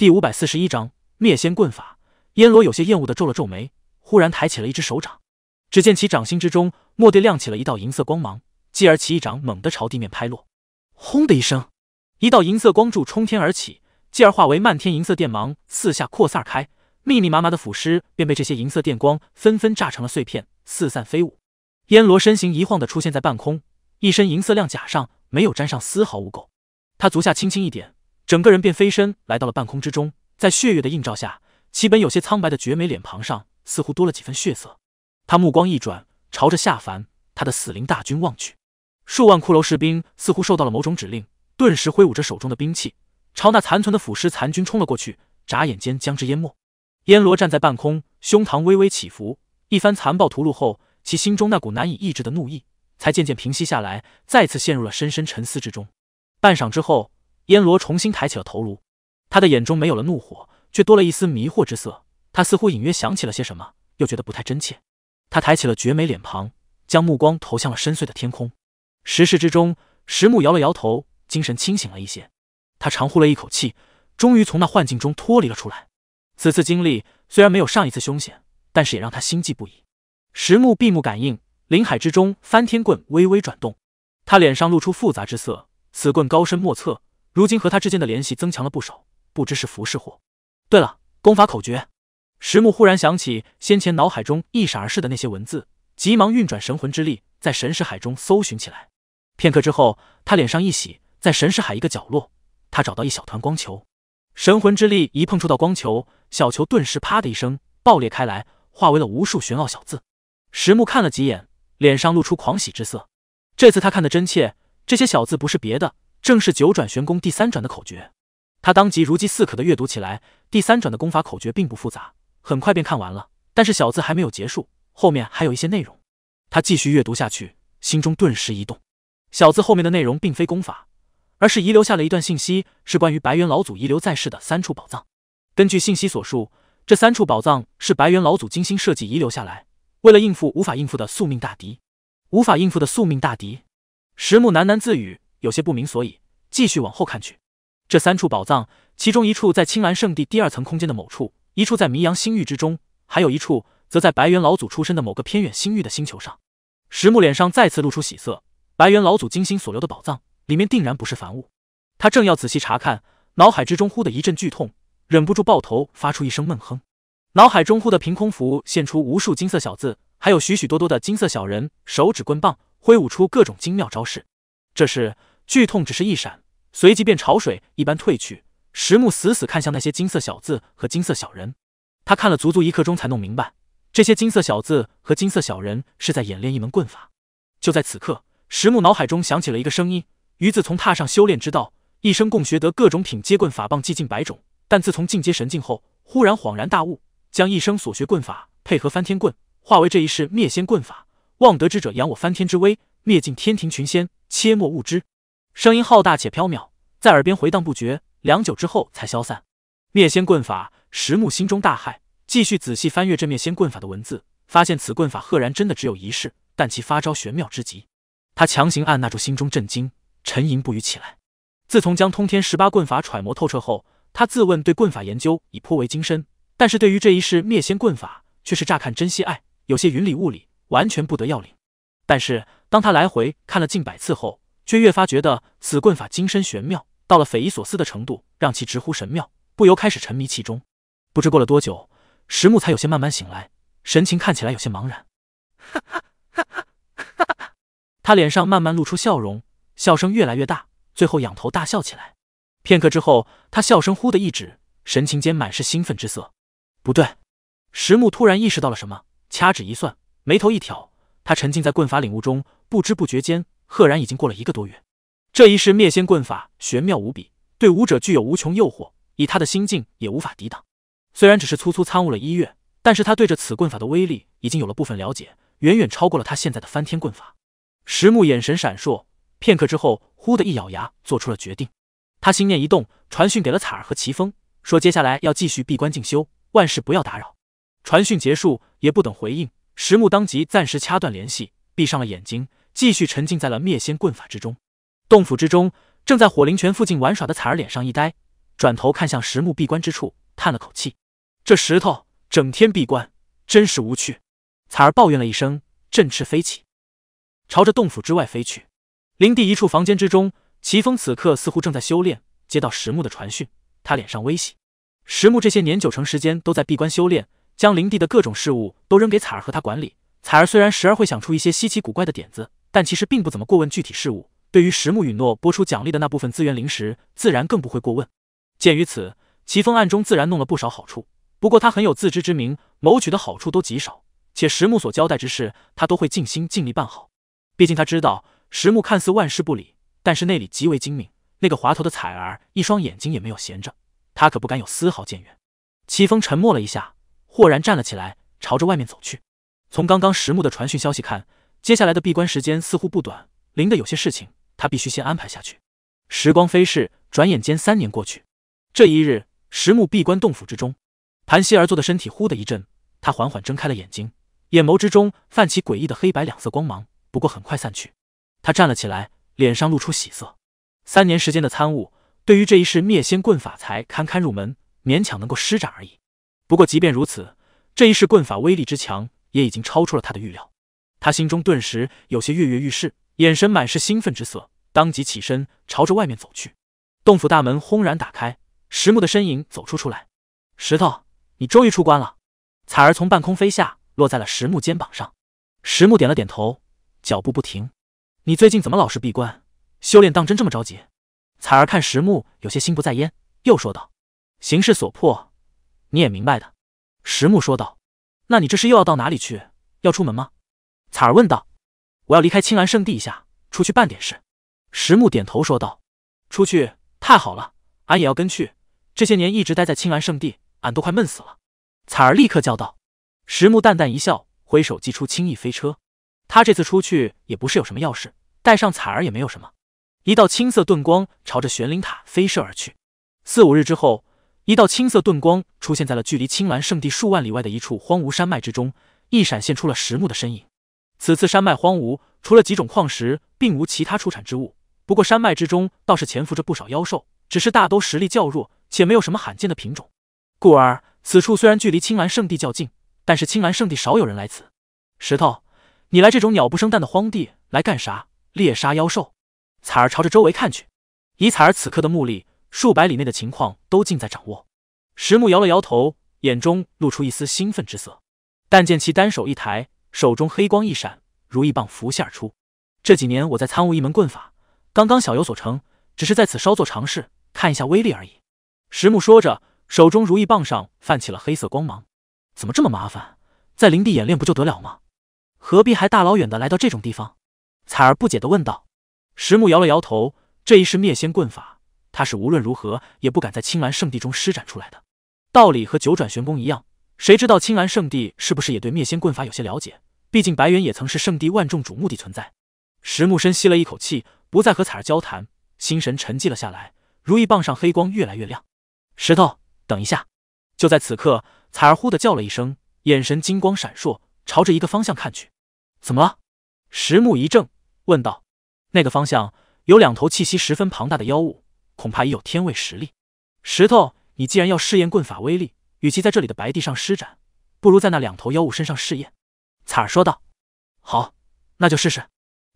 第五百四十一章灭仙棍法。烟罗有些厌恶的皱了皱眉，忽然抬起了一只手掌，只见其掌心之中蓦地亮起了一道银色光芒，继而其一掌猛地朝地面拍落，轰的一声，一道银色光柱冲天而起，继而化为漫天银色电芒四下扩散开，密密麻麻的腐尸便被这些银色电光纷纷炸成了碎片，四散飞舞。烟罗身形一晃的出现在半空，一身银色亮甲上没有沾上丝毫污垢，他足下轻轻一点。整个人便飞身来到了半空之中，在血月的映照下，其本有些苍白的绝美脸庞上似乎多了几分血色。他目光一转，朝着下凡他的死灵大军望去。数万骷髅士兵似乎受到了某种指令，顿时挥舞着手中的兵器，朝那残存的腐尸残军冲了过去，眨眼间将之淹没。燕罗站在半空，胸膛微微起伏，一番残暴屠戮后，其心中那股难以抑制的怒意才渐渐平息下来，再次陷入了深深沉思之中。半晌之后。烟罗重新抬起了头颅，他的眼中没有了怒火，却多了一丝迷惑之色。他似乎隐约想起了些什么，又觉得不太真切。他抬起了绝美脸庞，将目光投向了深邃的天空。石室之中，石木摇了摇头，精神清醒了一些。他长呼了一口气，终于从那幻境中脱离了出来。此次经历虽然没有上一次凶险，但是也让他心悸不已。石木闭目感应，林海之中翻天棍微微转动，他脸上露出复杂之色。此棍高深莫测。如今和他之间的联系增强了不少，不知是福是祸。对了，功法口诀。石木忽然想起先前脑海中一闪而逝的那些文字，急忙运转神魂之力，在神识海中搜寻起来。片刻之后，他脸上一喜，在神识海一个角落，他找到一小团光球。神魂之力一碰触到光球，小球顿时啪的一声爆裂开来，化为了无数玄奥小字。石木看了几眼，脸上露出狂喜之色。这次他看得真切，这些小字不是别的。正是九转玄功第三转的口诀，他当即如饥似渴的阅读起来。第三转的功法口诀并不复杂，很快便看完了。但是小字还没有结束，后面还有一些内容。他继续阅读下去，心中顿时一动。小字后面的内容并非功法，而是遗留下了一段信息，是关于白猿老祖遗留在世的三处宝藏。根据信息所述，这三处宝藏是白猿老祖精心设计遗留下来，为了应付无法应付的宿命大敌。无法应付的宿命大敌，石木喃喃自语。有些不明所以，继续往后看去。这三处宝藏，其中一处在青蓝圣地第二层空间的某处，一处在迷阳星域之中，还有一处则在白猿老祖出身的某个偏远星域的星球上。石木脸上再次露出喜色，白猿老祖精心所留的宝藏，里面定然不是凡物。他正要仔细查看，脑海之中忽的一阵剧痛，忍不住抱头发出一声闷哼。脑海中忽的凭空浮现出无数金色小字，还有许许多多的金色小人，手指棍棒挥舞出各种精妙招式。这是。剧痛只是一闪，随即便潮水一般退去。石木死死看向那些金色小字和金色小人，他看了足足一刻钟才弄明白，这些金色小字和金色小人是在演练一门棍法。就在此刻，石木脑海中响起了一个声音：“于自从踏上修炼之道，一生共学得各种品阶棍法棒技近百种，但自从进阶神境后，忽然恍然大悟，将一生所学棍法配合翻天棍，化为这一世灭仙棍法。望得之者扬我翻天之威，灭尽天庭群仙，切莫误之。”声音浩大且飘渺，在耳边回荡不绝，良久之后才消散。灭仙棍法，石木心中大骇，继续仔细翻阅这灭仙棍法的文字，发现此棍法赫然真的只有一式，但其发招玄妙之极。他强行按捺住心中震惊，沉吟不语起来。自从将通天十八棍法揣摩透彻后，他自问对棍法研究已颇为精深，但是对于这一式灭仙棍法，却是乍看真稀爱，有些云里雾里，完全不得要领。但是当他来回看了近百次后，却越发觉得此棍法精深玄妙，到了匪夷所思的程度，让其直呼神妙，不由开始沉迷其中。不知过了多久，石木才有些慢慢醒来，神情看起来有些茫然。哈哈哈哈哈哈！他脸上慢慢露出笑容，笑声越来越大，最后仰头大笑起来。片刻之后，他笑声忽的一止，神情间满是兴奋之色。不对，石木突然意识到了什么，掐指一算，眉头一挑，他沉浸在棍法领悟中，不知不觉间。赫然已经过了一个多月，这一式灭仙棍法玄妙无比，对武者具有无穷诱惑，以他的心境也无法抵挡。虽然只是粗粗参悟了一月，但是他对着此棍法的威力已经有了部分了解，远远超过了他现在的翻天棍法。石木眼神闪烁，片刻之后，忽的一咬牙，做出了决定。他心念一动，传讯给了彩儿和齐峰，说接下来要继续闭关静修，万事不要打扰。传讯结束，也不等回应，石木当即暂时掐断联系，闭上了眼睛。继续沉浸在了灭仙棍法之中。洞府之中，正在火灵泉附近玩耍的彩儿脸上一呆，转头看向石木闭关之处，叹了口气：“这石头整天闭关，真是无趣。”彩儿抱怨了一声，振翅飞起，朝着洞府之外飞去。灵地一处房间之中，齐风此刻似乎正在修炼。接到石木的传讯，他脸上微喜。石木这些年九成时间都在闭关修炼，将灵地的各种事务都扔给彩儿和他管理。彩儿虽然时而会想出一些稀奇古怪的点子，但其实并不怎么过问具体事务。对于石木允诺拨出奖励的那部分资源灵石，自然更不会过问。鉴于此，齐风暗中自然弄了不少好处。不过他很有自知之明，谋取的好处都极少，且石木所交代之事，他都会尽心尽力办好。毕竟他知道。石木看似万事不理，但是内里极为精明。那个滑头的彩儿一双眼睛也没有闲着，他可不敢有丝毫僭越。齐风沉默了一下，豁然站了起来，朝着外面走去。从刚刚石木的传讯消息看，接下来的闭关时间似乎不短。灵的有些事情，他必须先安排下去。时光飞逝，转眼间三年过去。这一日，石木闭关洞府之中，盘膝而坐的身体忽的一震，他缓缓睁开了眼睛，眼眸之中泛起诡异的黑白两色光芒，不过很快散去。他站了起来，脸上露出喜色。三年时间的参悟，对于这一世灭仙棍法才堪堪入门，勉强能够施展而已。不过即便如此，这一世棍法威力之强，也已经超出了他的预料。他心中顿时有些跃跃欲试，眼神满是兴奋之色，当即起身朝着外面走去。洞府大门轰然打开，石木的身影走出出来。石头，你终于出关了。彩儿从半空飞下，落在了石木肩膀上。石木点了点头，脚步不停。你最近怎么老是闭关？修炼当真这么着急？彩儿看石木有些心不在焉，又说道：“形势所迫，你也明白的。”石木说道：“那你这是又要到哪里去？要出门吗？”彩儿问道：“我要离开青兰圣地一下，出去办点事。”石木点头说道：“出去太好了，俺也要跟去。这些年一直待在青兰圣地，俺都快闷死了。”彩儿立刻叫道。石木淡淡一笑，挥手祭出轻翼飞车。他这次出去也不是有什么要事，带上彩儿也没有什么。一道青色盾光朝着玄灵塔飞射而去。四五日之后，一道青色盾光出现在了距离青蓝圣地数万里外的一处荒芜山脉之中，一闪现出了石木的身影。此次山脉荒芜，除了几种矿石，并无其他出产之物。不过山脉之中倒是潜伏着不少妖兽，只是大都实力较弱，且没有什么罕见的品种。故而此处虽然距离青蓝圣地较近，但是青蓝圣地少有人来此。石头。你来这种鸟不生蛋的荒地来干啥？猎杀妖兽？彩儿朝着周围看去，以彩儿此刻的目力，数百里内的情况都尽在掌握。石木摇了摇头，眼中露出一丝兴奋之色。但见其单手一抬，手中黑光一闪，如意棒浮现而出。这几年我在参悟一门棍法，刚刚小有所成，只是在此稍作尝试，看一下威力而已。石木说着，手中如意棒上泛起了黑色光芒。怎么这么麻烦？在灵地演练不就得了吗？何必还大老远的来到这种地方？彩儿不解的问道。石木摇了摇头，这一式灭仙棍法，他是无论如何也不敢在青蓝圣地中施展出来的。道理和九转玄功一样，谁知道青蓝圣地是不是也对灭仙棍法有些了解？毕竟白猿也曾是圣地万众瞩目的存在。石木深吸了一口气，不再和彩儿交谈，心神沉寂了下来。如意棒上黑光越来越亮。石头，等一下！就在此刻，彩儿忽的叫了一声，眼神金光闪烁。朝着一个方向看去，怎么了？石木一怔，问道：“那个方向有两头气息十分庞大的妖物，恐怕已有天位实力。”石头，你既然要试验棍法威力，与其在这里的白地上施展，不如在那两头妖物身上试验。”彩儿说道。“好，那就试试。”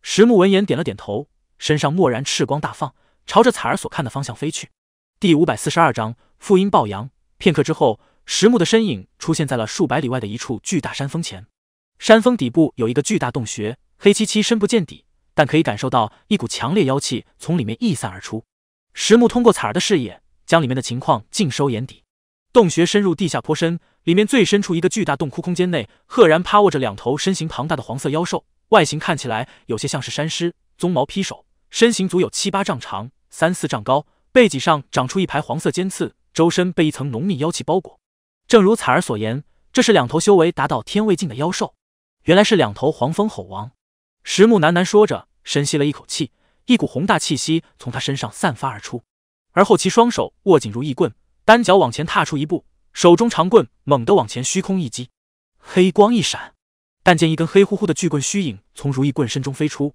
石木闻言点了点头，身上蓦然赤光大放，朝着彩儿所看的方向飞去。第五百四十二章复阴抱阳。片刻之后，石木的身影出现在了数百里外的一处巨大山峰前。山峰底部有一个巨大洞穴，黑漆漆，深不见底，但可以感受到一股强烈妖气从里面溢散而出。石木通过彩儿的视野，将里面的情况尽收眼底。洞穴深入地下颇深，里面最深处一个巨大洞窟空间内，赫然趴卧着两头身形庞大的黄色妖兽，外形看起来有些像是山狮，鬃毛披首，身形足有七八丈长，三四丈高，背脊上长出一排黄色尖刺，周身被一层浓密妖气包裹。正如彩儿所言，这是两头修为达到天位境的妖兽。原来是两头黄蜂吼王，石木喃喃说着，深吸了一口气，一股宏大气息从他身上散发而出，而后其双手握紧如意棍，单脚往前踏出一步，手中长棍猛地往前虚空一击，黑光一闪，但见一根黑乎乎的巨棍虚影从如意棍身中飞出，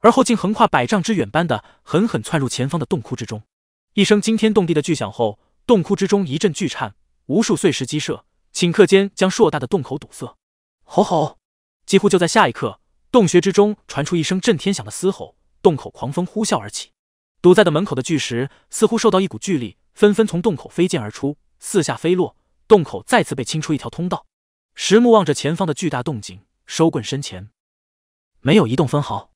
而后竟横跨百丈之远般的狠狠窜入前方的洞窟之中，一声惊天动地的巨响后，洞窟之中一阵巨颤，无数碎石击射，顷刻间将硕大的洞口堵塞。吼吼！几乎就在下一刻，洞穴之中传出一声震天响的嘶吼，洞口狂风呼啸而起，堵在的门口的巨石似乎受到一股巨力，纷纷从洞口飞溅而出，四下飞落，洞口再次被清出一条通道。石木望着前方的巨大动静，收棍身前，没有移动分毫。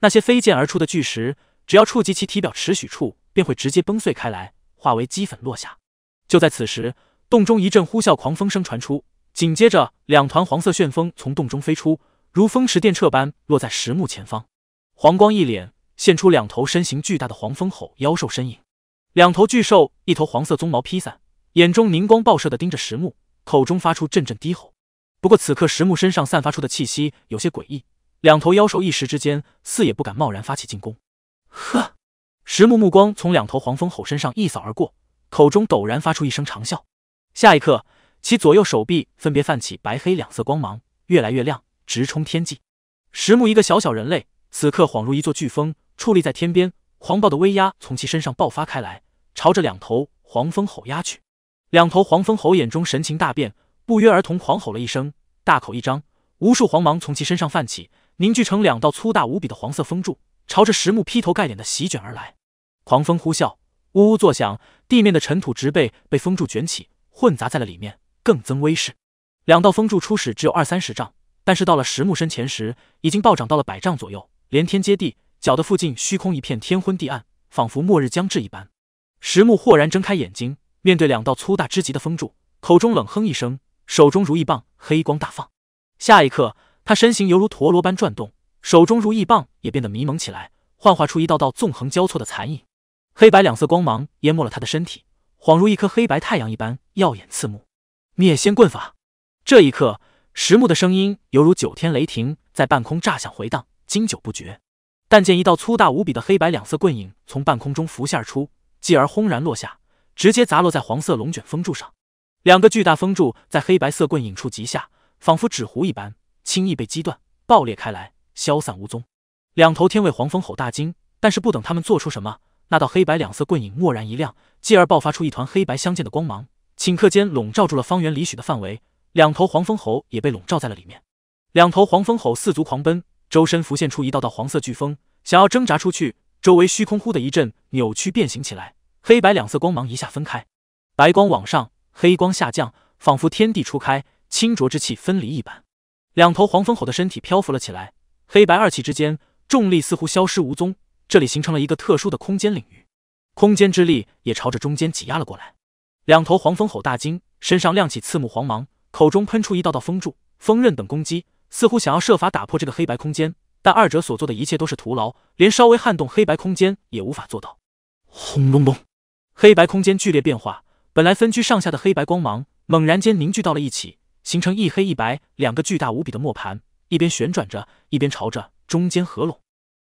那些飞溅而出的巨石，只要触及其体表尺许处，便会直接崩碎开来，化为齑粉落下。就在此时，洞中一阵呼啸狂风声传出，紧接着两团黄色旋风从洞中飞出，如风驰电掣般落在石木前方。黄光一脸，现出两头身形巨大的黄蜂吼妖兽身影。两头巨兽，一头黄色鬃毛披散，眼中凝光爆射的盯着石木，口中发出阵阵低吼。不过此刻石木身上散发出的气息有些诡异。两头妖兽一时之间，似也不敢贸然发起进攻。呵，石木目光从两头黄蜂吼身上一扫而过，口中陡然发出一声长啸。下一刻，其左右手臂分别泛起白黑两色光芒，越来越亮，直冲天际。石木一个小小人类，此刻恍如一座飓风，矗立在天边，狂暴的威压从其身上爆发开来，朝着两头黄蜂吼压去。两头黄蜂吼眼中神情大变，不约而同狂吼了一声，大口一张，无数黄芒从其身上泛起。凝聚成两道粗大无比的黄色风柱，朝着石木劈头盖脸的席卷而来。狂风呼啸，呜呜作响，地面的尘土植被被风柱卷起，混杂在了里面，更增威势。两道风柱初始只有二三十丈，但是到了石木身前时，已经暴涨到了百丈左右，连天接地，搅得附近虚空一片天昏地暗，仿佛末日将至一般。石木豁然睁开眼睛，面对两道粗大之极的风柱，口中冷哼一声，手中如意棒黑光大放。下一刻。他身形犹如陀螺般转动，手中如意棒也变得迷蒙起来，幻化出一道道纵横交错的残影，黑白两色光芒淹没了他的身体，恍如一颗黑白太阳一般耀眼刺目。灭仙棍法！这一刻，石木的声音犹如九天雷霆，在半空炸响回荡，经久不绝。但见一道粗大无比的黑白两色棍影从半空中浮现而出，继而轰然落下，直接砸落在黄色龙卷风柱上。两个巨大风柱在黑白色棍影触及下，仿佛纸糊一般。轻易被击断，爆裂开来，消散无踪。两头天卫黄蜂吼大惊，但是不等他们做出什么，那道黑白两色棍影蓦然一亮，继而爆发出一团黑白相间的光芒，顷刻间笼罩住了方圆里许的范围。两头黄蜂猴也被笼罩在了里面。两头黄蜂猴四足狂奔，周身浮现出一道道黄色飓风，想要挣扎出去。周围虚空忽的一阵扭曲变形起来，黑白两色光芒一下分开，白光往上，黑光下降，仿佛天地初开，清浊之气分离一般。两头黄蜂吼的身体漂浮了起来，黑白二气之间，重力似乎消失无踪。这里形成了一个特殊的空间领域，空间之力也朝着中间挤压了过来。两头黄蜂吼大惊，身上亮起刺目黄芒，口中喷出一道道风柱、风刃等攻击，似乎想要设法打破这个黑白空间。但二者所做的一切都是徒劳，连稍微撼动黑白空间也无法做到。轰隆隆，黑白空间剧烈变化，本来分居上下的黑白光芒猛然间凝聚到了一起。形成一黑一白两个巨大无比的磨盘，一边旋转着，一边朝着中间合拢。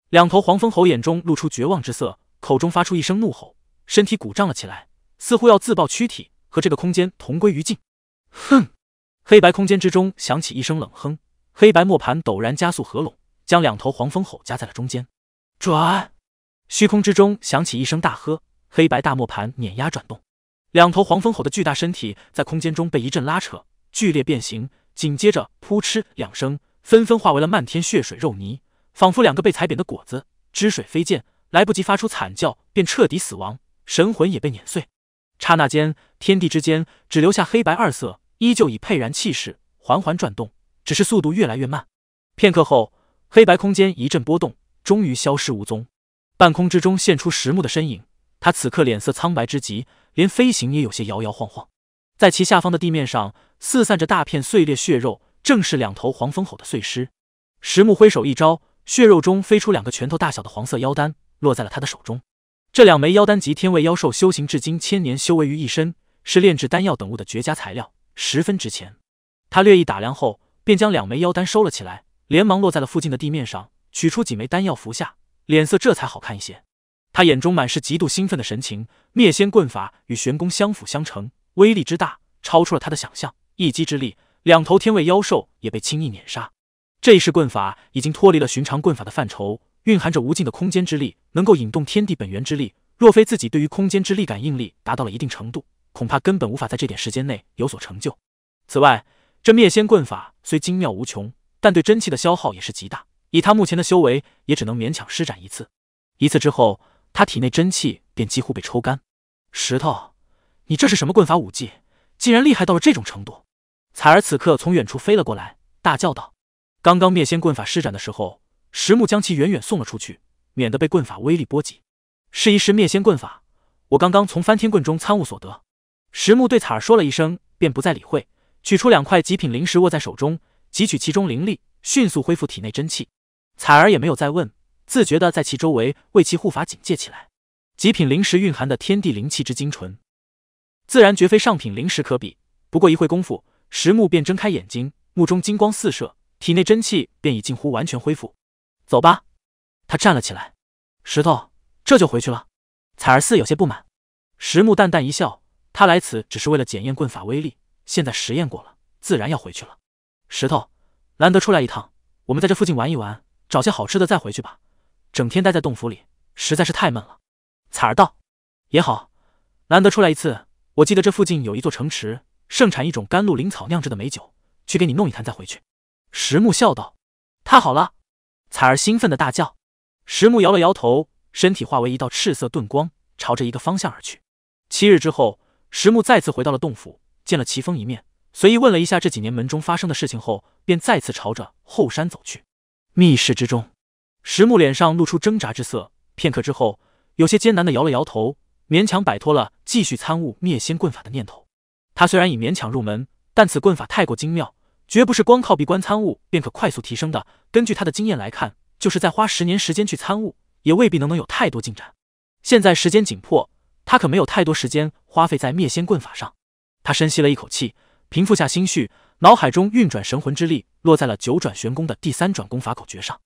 两头黄蜂猴眼中露出绝望之色，口中发出一声怒吼，身体鼓胀了起来，似乎要自爆躯体，和这个空间同归于尽。哼！黑白空间之中响起一声冷哼，黑白磨盘陡然加速合拢，将两头黄蜂吼夹在了中间。转！虚空之中响起一声大喝，黑白大磨盘碾压转动，两头黄蜂吼的巨大身体在空间中被一阵拉扯。剧烈变形，紧接着扑哧两声，纷纷化为了漫天血水肉泥，仿佛两个被踩扁的果子，汁水飞溅，来不及发出惨叫，便彻底死亡，神魂也被碾碎。刹那间，天地之间只留下黑白二色，依旧以沛然气势缓缓转动，只是速度越来越慢。片刻后，黑白空间一阵波动，终于消失无踪。半空之中现出石木的身影，他此刻脸色苍白之极，连飞行也有些摇摇晃晃。在其下方的地面上四散着大片碎裂血肉，正是两头黄蜂吼的碎尸。石木挥手一招，血肉中飞出两个拳头大小的黄色妖丹，落在了他的手中。这两枚妖丹集天位妖兽修行至今千年修为于一身，是炼制丹药等物的绝佳材料，十分值钱。他略一打量后，便将两枚妖丹收了起来，连忙落在了附近的地面上，取出几枚丹药服下，脸色这才好看一些。他眼中满是极度兴奋的神情，灭仙棍法与玄功相辅相成。威力之大，超出了他的想象。一击之力，两头天位妖兽也被轻易碾杀。这一式棍法已经脱离了寻常棍法的范畴，蕴含着无尽的空间之力，能够引动天地本源之力。若非自己对于空间之力感应力达到了一定程度，恐怕根本无法在这点时间内有所成就。此外，这灭仙棍法虽精妙无穷，但对真气的消耗也是极大。以他目前的修为，也只能勉强施展一次。一次之后，他体内真气便几乎被抽干。石头，你这是什么棍法武技？竟然厉害到了这种程度！彩儿此刻从远处飞了过来，大叫道：“刚刚灭仙棍法施展的时候，石木将其远远送了出去，免得被棍法威力波及。试一试灭仙棍法，我刚刚从翻天棍中参悟所得。”石木对彩儿说了一声，便不再理会，取出两块极品灵石握在手中，汲取其中灵力，迅速恢复体内真气。彩儿也没有再问，自觉的在其周围为其护法警戒起来。极品灵石蕴含的天地灵气之精纯，自然绝非上品灵石可比。不过一会功夫，石木便睁开眼睛，目中金光四射，体内真气便已近乎完全恢复。走吧，他站了起来。石头，这就回去了？彩儿似有些不满。石木淡淡一笑，他来此只是为了检验棍法威力，现在实验过了，自然要回去了。石头，难得出来一趟，我们在这附近玩一玩。找些好吃的再回去吧，整天待在洞府里实在是太闷了。彩儿道：“也好，难得出来一次。我记得这附近有一座城池，盛产一种甘露灵草酿制的美酒，去给你弄一坛再回去。”石木笑道：“太好了！”彩儿兴奋的大叫。石木摇了摇头，身体化为一道赤色遁光，朝着一个方向而去。七日之后，石木再次回到了洞府，见了齐峰一面，随意问了一下这几年门中发生的事情后，便再次朝着后山走去。密室之中，石木脸上露出挣扎之色。片刻之后，有些艰难的摇了摇头，勉强摆脱了继续参悟灭仙棍法的念头。他虽然已勉强入门，但此棍法太过精妙，绝不是光靠闭关参悟便可快速提升的。根据他的经验来看，就是再花十年时间去参悟，也未必能能有太多进展。现在时间紧迫，他可没有太多时间花费在灭仙棍法上。他深吸了一口气，平复下心绪。脑海中运转神魂之力，落在了九转玄功的第三转功法口诀上。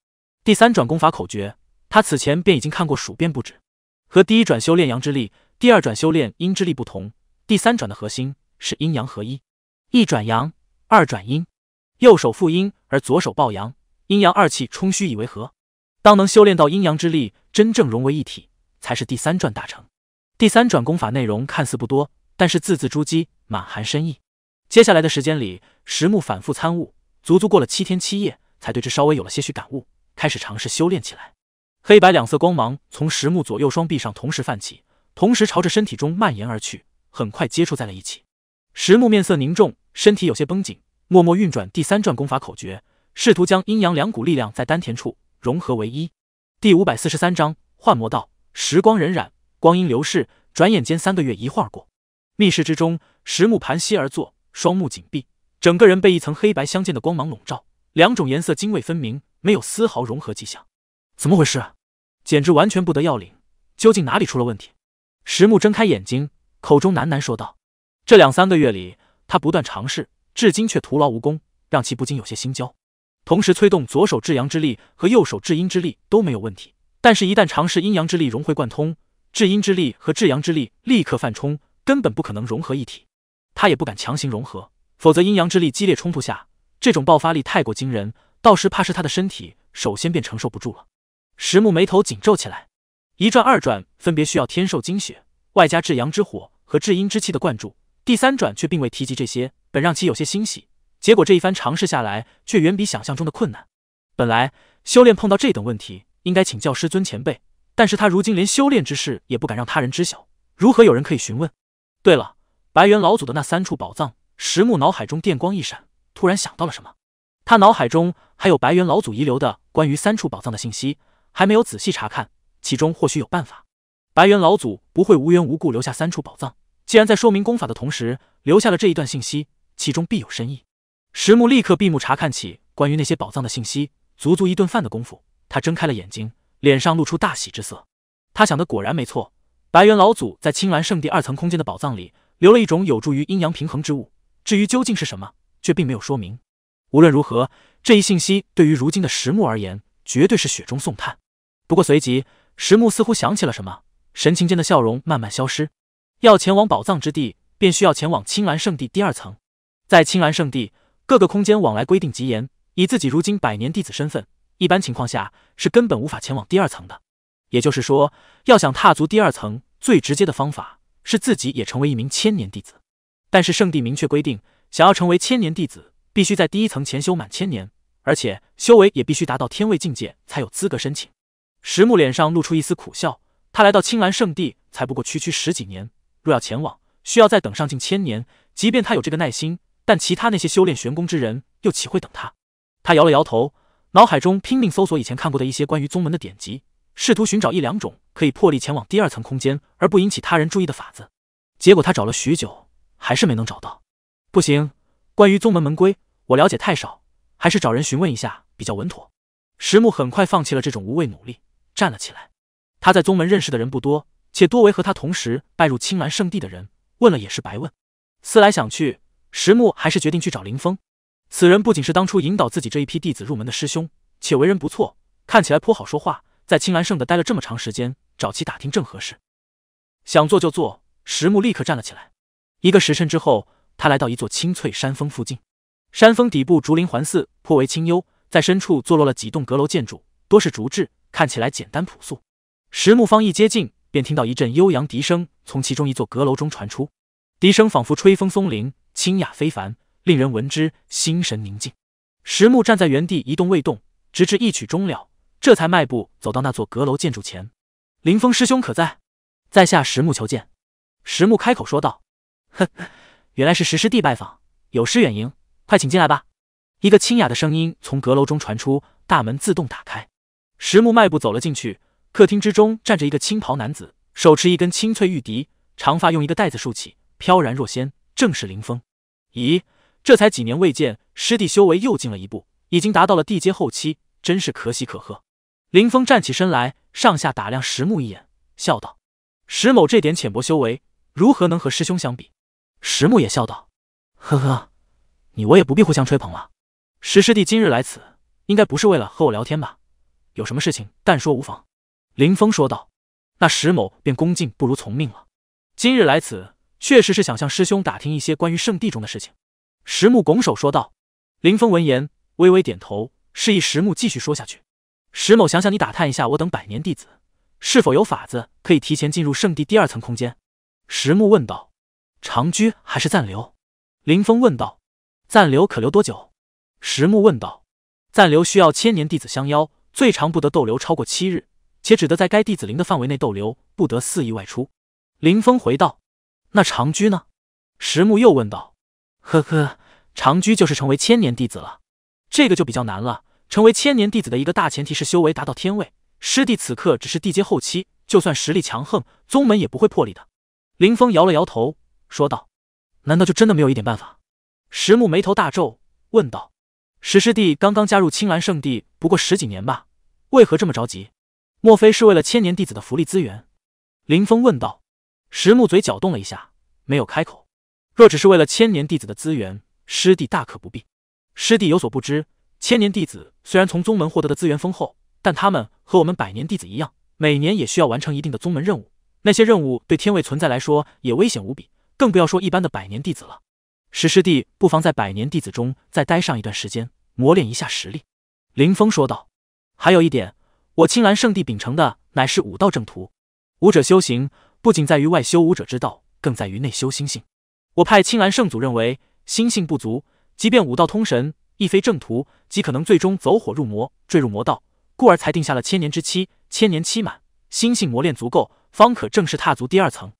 第三转功法口诀，他此前便已经看过数遍不止。和第一转修炼阳之力，第二转修炼阴之力不同，第三转的核心是阴阳合一，一转阳，二转阴，右手负阴而左手抱阳，阴阳二气冲虚以为和。当能修炼到阴阳之力真正融为一体，才是第三转大成。第三转功法内容看似不多，但是字字珠玑，满含深意。接下来的时间里，石木反复参悟，足足过了七天七夜，才对之稍微有了些许感悟，开始尝试修炼起来。黑白两色光芒从石木左右双臂上同时泛起，同时朝着身体中蔓延而去，很快接触在了一起。石木面色凝重，身体有些绷紧，默默运转第三转功法口诀，试图将阴阳两股力量在丹田处融合为一。第五百四十三章幻魔道。时光荏苒，光阴流逝，转眼间三个月一晃而过。密室之中，石木盘膝而坐。双目紧闭，整个人被一层黑白相间的光芒笼罩，两种颜色泾渭分明，没有丝毫融合迹象。怎么回事？简直完全不得要领！究竟哪里出了问题？石木睁开眼睛，口中喃喃说道：“这两三个月里，他不断尝试，至今却徒劳无功，让其不禁有些心焦。同时催动左手至阳之力和右手至阴之力都没有问题，但是，一旦尝试阴阳之力融会贯通，至阴之力和至阳之力立刻泛冲，根本不可能融合一体。”他也不敢强行融合，否则阴阳之力激烈冲突下，这种爆发力太过惊人，到时怕是他的身体首先便承受不住了。石木眉头紧皱起来，一转二转分别需要天授精血，外加至阳之火和至阴之气的灌注，第三转却并未提及这些，本让其有些欣喜。结果这一番尝试下来，却远比想象中的困难。本来修炼碰到这等问题，应该请教师尊前辈，但是他如今连修炼之事也不敢让他人知晓，如何有人可以询问？对了。白猿老祖的那三处宝藏，石木脑海中电光一闪，突然想到了什么。他脑海中还有白猿老祖遗留的关于三处宝藏的信息，还没有仔细查看，其中或许有办法。白猿老祖不会无缘无故留下三处宝藏，既然在说明功法的同时留下了这一段信息，其中必有深意。石木立刻闭目查看起关于那些宝藏的信息，足足一顿饭的功夫，他睁开了眼睛，脸上露出大喜之色。他想的果然没错，白猿老祖在青蓝圣地二层空间的宝藏里。留了一种有助于阴阳平衡之物，至于究竟是什么，却并没有说明。无论如何，这一信息对于如今的石木而言，绝对是雪中送炭。不过随即，石木似乎想起了什么，神情间的笑容慢慢消失。要前往宝藏之地，便需要前往青蓝圣地第二层。在青蓝圣地，各个空间往来规定极严，以自己如今百年弟子身份，一般情况下是根本无法前往第二层的。也就是说，要想踏足第二层，最直接的方法。是自己也成为一名千年弟子。但是圣地明确规定，想要成为千年弟子，必须在第一层前修满千年，而且修为也必须达到天位境界才有资格申请。石木脸上露出一丝苦笑，他来到青蓝圣地才不过区区十几年，若要前往，需要再等上近千年。即便他有这个耐心，但其他那些修炼玄功之人又岂会等他？他摇了摇头，脑海中拼命搜索以前看过的一些关于宗门的典籍，试图寻找一两种可以破例前往第二层空间而不引起他人注意的法子。结果他找了许久，还是没能找到。不行，关于宗门门规，我了解太少，还是找人询问一下比较稳妥。石木很快放弃了这种无谓努力，站了起来。他在宗门认识的人不多，且多为和他同时拜入青蓝圣地的人，问了也是白问。思来想去，石木还是决定去找林峰。此人不仅是当初引导自己这一批弟子入门的师兄，且为人不错，看起来颇好说话。在青兰圣的待了这么长时间，找其打听正合适。想做就做，石木立刻站了起来。一个时辰之后，他来到一座青翠山峰附近。山峰底部竹林环伺，颇为清幽。在深处坐落了几栋阁楼建筑，多是竹制，看起来简单朴素。石木方一接近，便听到一阵悠扬笛声从其中一座阁楼中传出。笛声仿佛吹风松林，清雅非凡，令人闻之心神宁静。石木站在原地一动未动，直至一曲终了，这才迈步走到那座阁楼建筑前。林峰师兄可在？在下石木求见。石木开口说道：“哼，原来是石师弟拜访，有失远迎，快请进来吧。”一个清雅的声音从阁楼中传出，大门自动打开。石木迈步走了进去，客厅之中站着一个青袍男子，手持一根青翠玉笛，长发用一个带子束起。飘然若仙，正是林峰。咦，这才几年未见，师弟修为又进了一步，已经达到了地阶后期，真是可喜可贺。林峰站起身来，上下打量石木一眼，笑道：“石某这点浅薄修为，如何能和师兄相比？”石木也笑道：“呵呵，你我也不必互相吹捧了。石师弟今日来此，应该不是为了和我聊天吧？有什么事情，但说无妨。”林峰说道：“那石某便恭敬不如从命了。今日来此。”确实是想向师兄打听一些关于圣地中的事情。石木拱手说道。林峰闻言微微点头，示意石木继续说下去。石某想想，你打探一下我等百年弟子，是否有法子可以提前进入圣地第二层空间？石木问道。长居还是暂留？林峰问道。暂留可留多久？石木问道。暂留需要千年弟子相邀，最长不得逗留超过七日，且只得在该弟子灵的范围内逗留，不得肆意外出。林峰回道。那长居呢？石木又问道。呵呵，长居就是成为千年弟子了，这个就比较难了。成为千年弟子的一个大前提是修为达到天位。师弟此刻只是地阶后期，就算实力强横，宗门也不会破例的。林峰摇了摇头，说道：“难道就真的没有一点办法？”石木眉头大皱，问道：“石师弟刚刚加入青蓝圣地，不过十几年吧？为何这么着急？莫非是为了千年弟子的福利资源？”林峰问道。石木嘴搅动了一下，没有开口。若只是为了千年弟子的资源，师弟大可不必。师弟有所不知，千年弟子虽然从宗门获得的资源丰厚，但他们和我们百年弟子一样，每年也需要完成一定的宗门任务。那些任务对天位存在来说也危险无比，更不要说一般的百年弟子了。石师弟不妨在百年弟子中再待上一段时间，磨练一下实力。”林峰说道。“还有一点，我青蓝圣地秉承的乃是武道正途，武者修行。”不仅在于外修武者之道，更在于内修心性。我派青蓝圣祖认为，心性不足，即便武道通神，亦非正途，极可能最终走火入魔，坠入魔道，故而才定下了千年之期。千年期满，心性磨练足够，方可正式踏足第二层。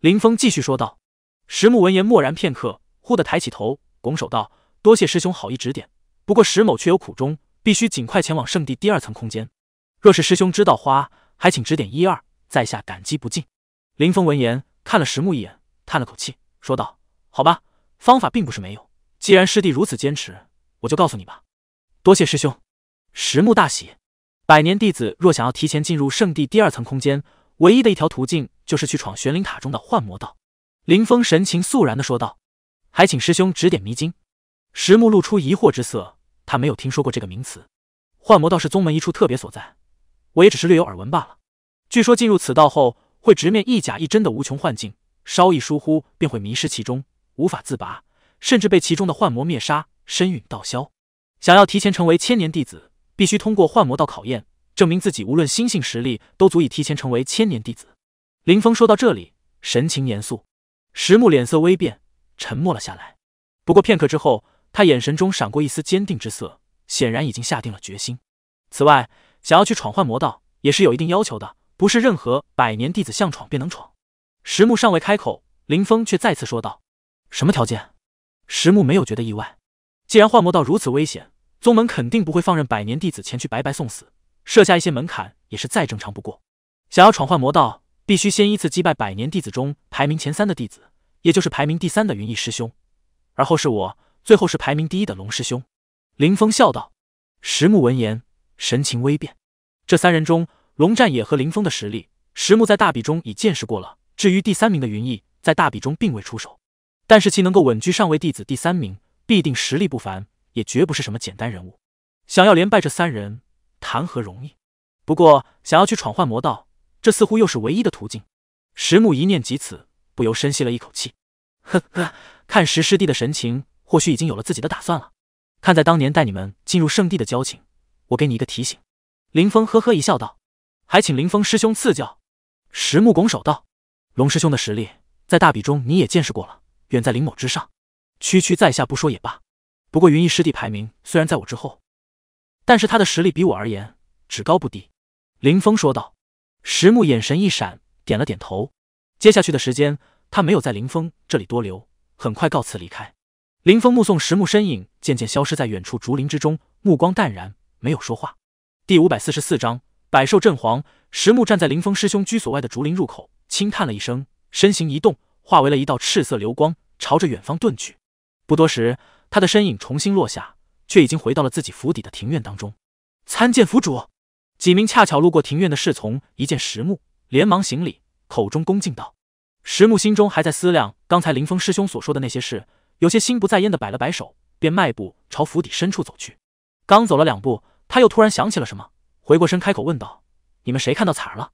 林峰继续说道。石木闻言默然片刻，忽地抬起头，拱手道：“多谢师兄好意指点。不过石某却有苦衷，必须尽快前往圣地第二层空间。若是师兄知道花，还请指点一二，在下感激不尽。”林峰闻言看了石木一眼，叹了口气，说道：“好吧，方法并不是没有。既然师弟如此坚持，我就告诉你吧。多谢师兄。”石木大喜。百年弟子若想要提前进入圣地第二层空间，唯一的一条途径就是去闯玄灵塔中的幻魔道。林峰神情肃然的说道：“还请师兄指点迷津。”石木露出疑惑之色，他没有听说过这个名词。幻魔道是宗门一处特别所在，我也只是略有耳闻罢了。据说进入此道后。会直面一假一真的无穷幻境，稍一疏忽便会迷失其中，无法自拔，甚至被其中的幻魔灭杀，身陨道消。想要提前成为千年弟子，必须通过幻魔道考验，证明自己无论心性实力都足以提前成为千年弟子。林峰说到这里，神情严肃。石木脸色微变，沉默了下来。不过片刻之后，他眼神中闪过一丝坚定之色，显然已经下定了决心。此外，想要去闯幻魔道，也是有一定要求的，不是任何百年弟子想闯便能闯。石木尚未开口，林峰却再次说道：“什么条件？”石木没有觉得意外，既然幻魔道如此危险，宗门肯定不会放任百年弟子前去白白送死，设下一些门槛也是再正常不过。想要闯幻魔道，必须先依次击败百年弟子中排名前三的弟子，也就是排名第三的云逸师兄，而后是我，最后是排名第一的龙师兄。林峰笑道。石木闻言，神情微变。这三人中，龙战野和林峰的实力，石木在大比中已见识过了。至于第三名的云逸，在大比中并未出手，但是其能够稳居上位弟子第三名，必定实力不凡，也绝不是什么简单人物。想要连败这三人，谈何容易？不过，想要去闯幻魔道，这似乎又是唯一的途径。石木一念及此，不由深吸了一口气。呵呵，看石师弟的神情，或许已经有了自己的打算了。看在当年带你们进入圣地的交情，我给你一个提醒。林峰呵呵一笑道：“还请林峰师兄赐教。”石木拱手道。龙师兄的实力，在大比中你也见识过了，远在林某之上。区区在下不说也罢。不过云逸师弟排名虽然在我之后，但是他的实力比我而言只高不低。林峰说道。石木眼神一闪，点了点头。接下去的时间，他没有在林峰这里多留，很快告辞离开。林峰目送石木身影渐渐消失在远处竹林之中，目光淡然，没有说话。第五百四十四章百兽震惶。石木站在林峰师兄居所外的竹林入口。轻叹了一声，身形一动，化为了一道赤色流光，朝着远方遁去。不多时，他的身影重新落下，却已经回到了自己府邸的庭院当中。参见府主！几名恰巧路过庭院的侍从一见石木，连忙行礼，口中恭敬道：“石木心中还在思量刚才林峰师兄所说的那些事，有些心不在焉的摆了摆手，便迈步朝府邸深处走去。刚走了两步，他又突然想起了什么，回过身开口问道：‘你们谁看到彩儿了？’”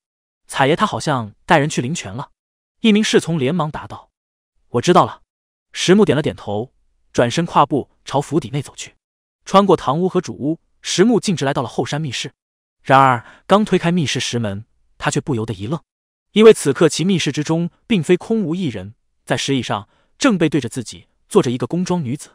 彩爷他好像带人去灵泉了，一名侍从连忙答道：“我知道了。”石木点了点头，转身跨步朝府邸内走去。穿过堂屋和主屋，石木径直来到了后山密室。然而刚推开密室石门，他却不由得一愣，因为此刻其密室之中并非空无一人，在石椅上正背对着自己坐着一个宫装女子。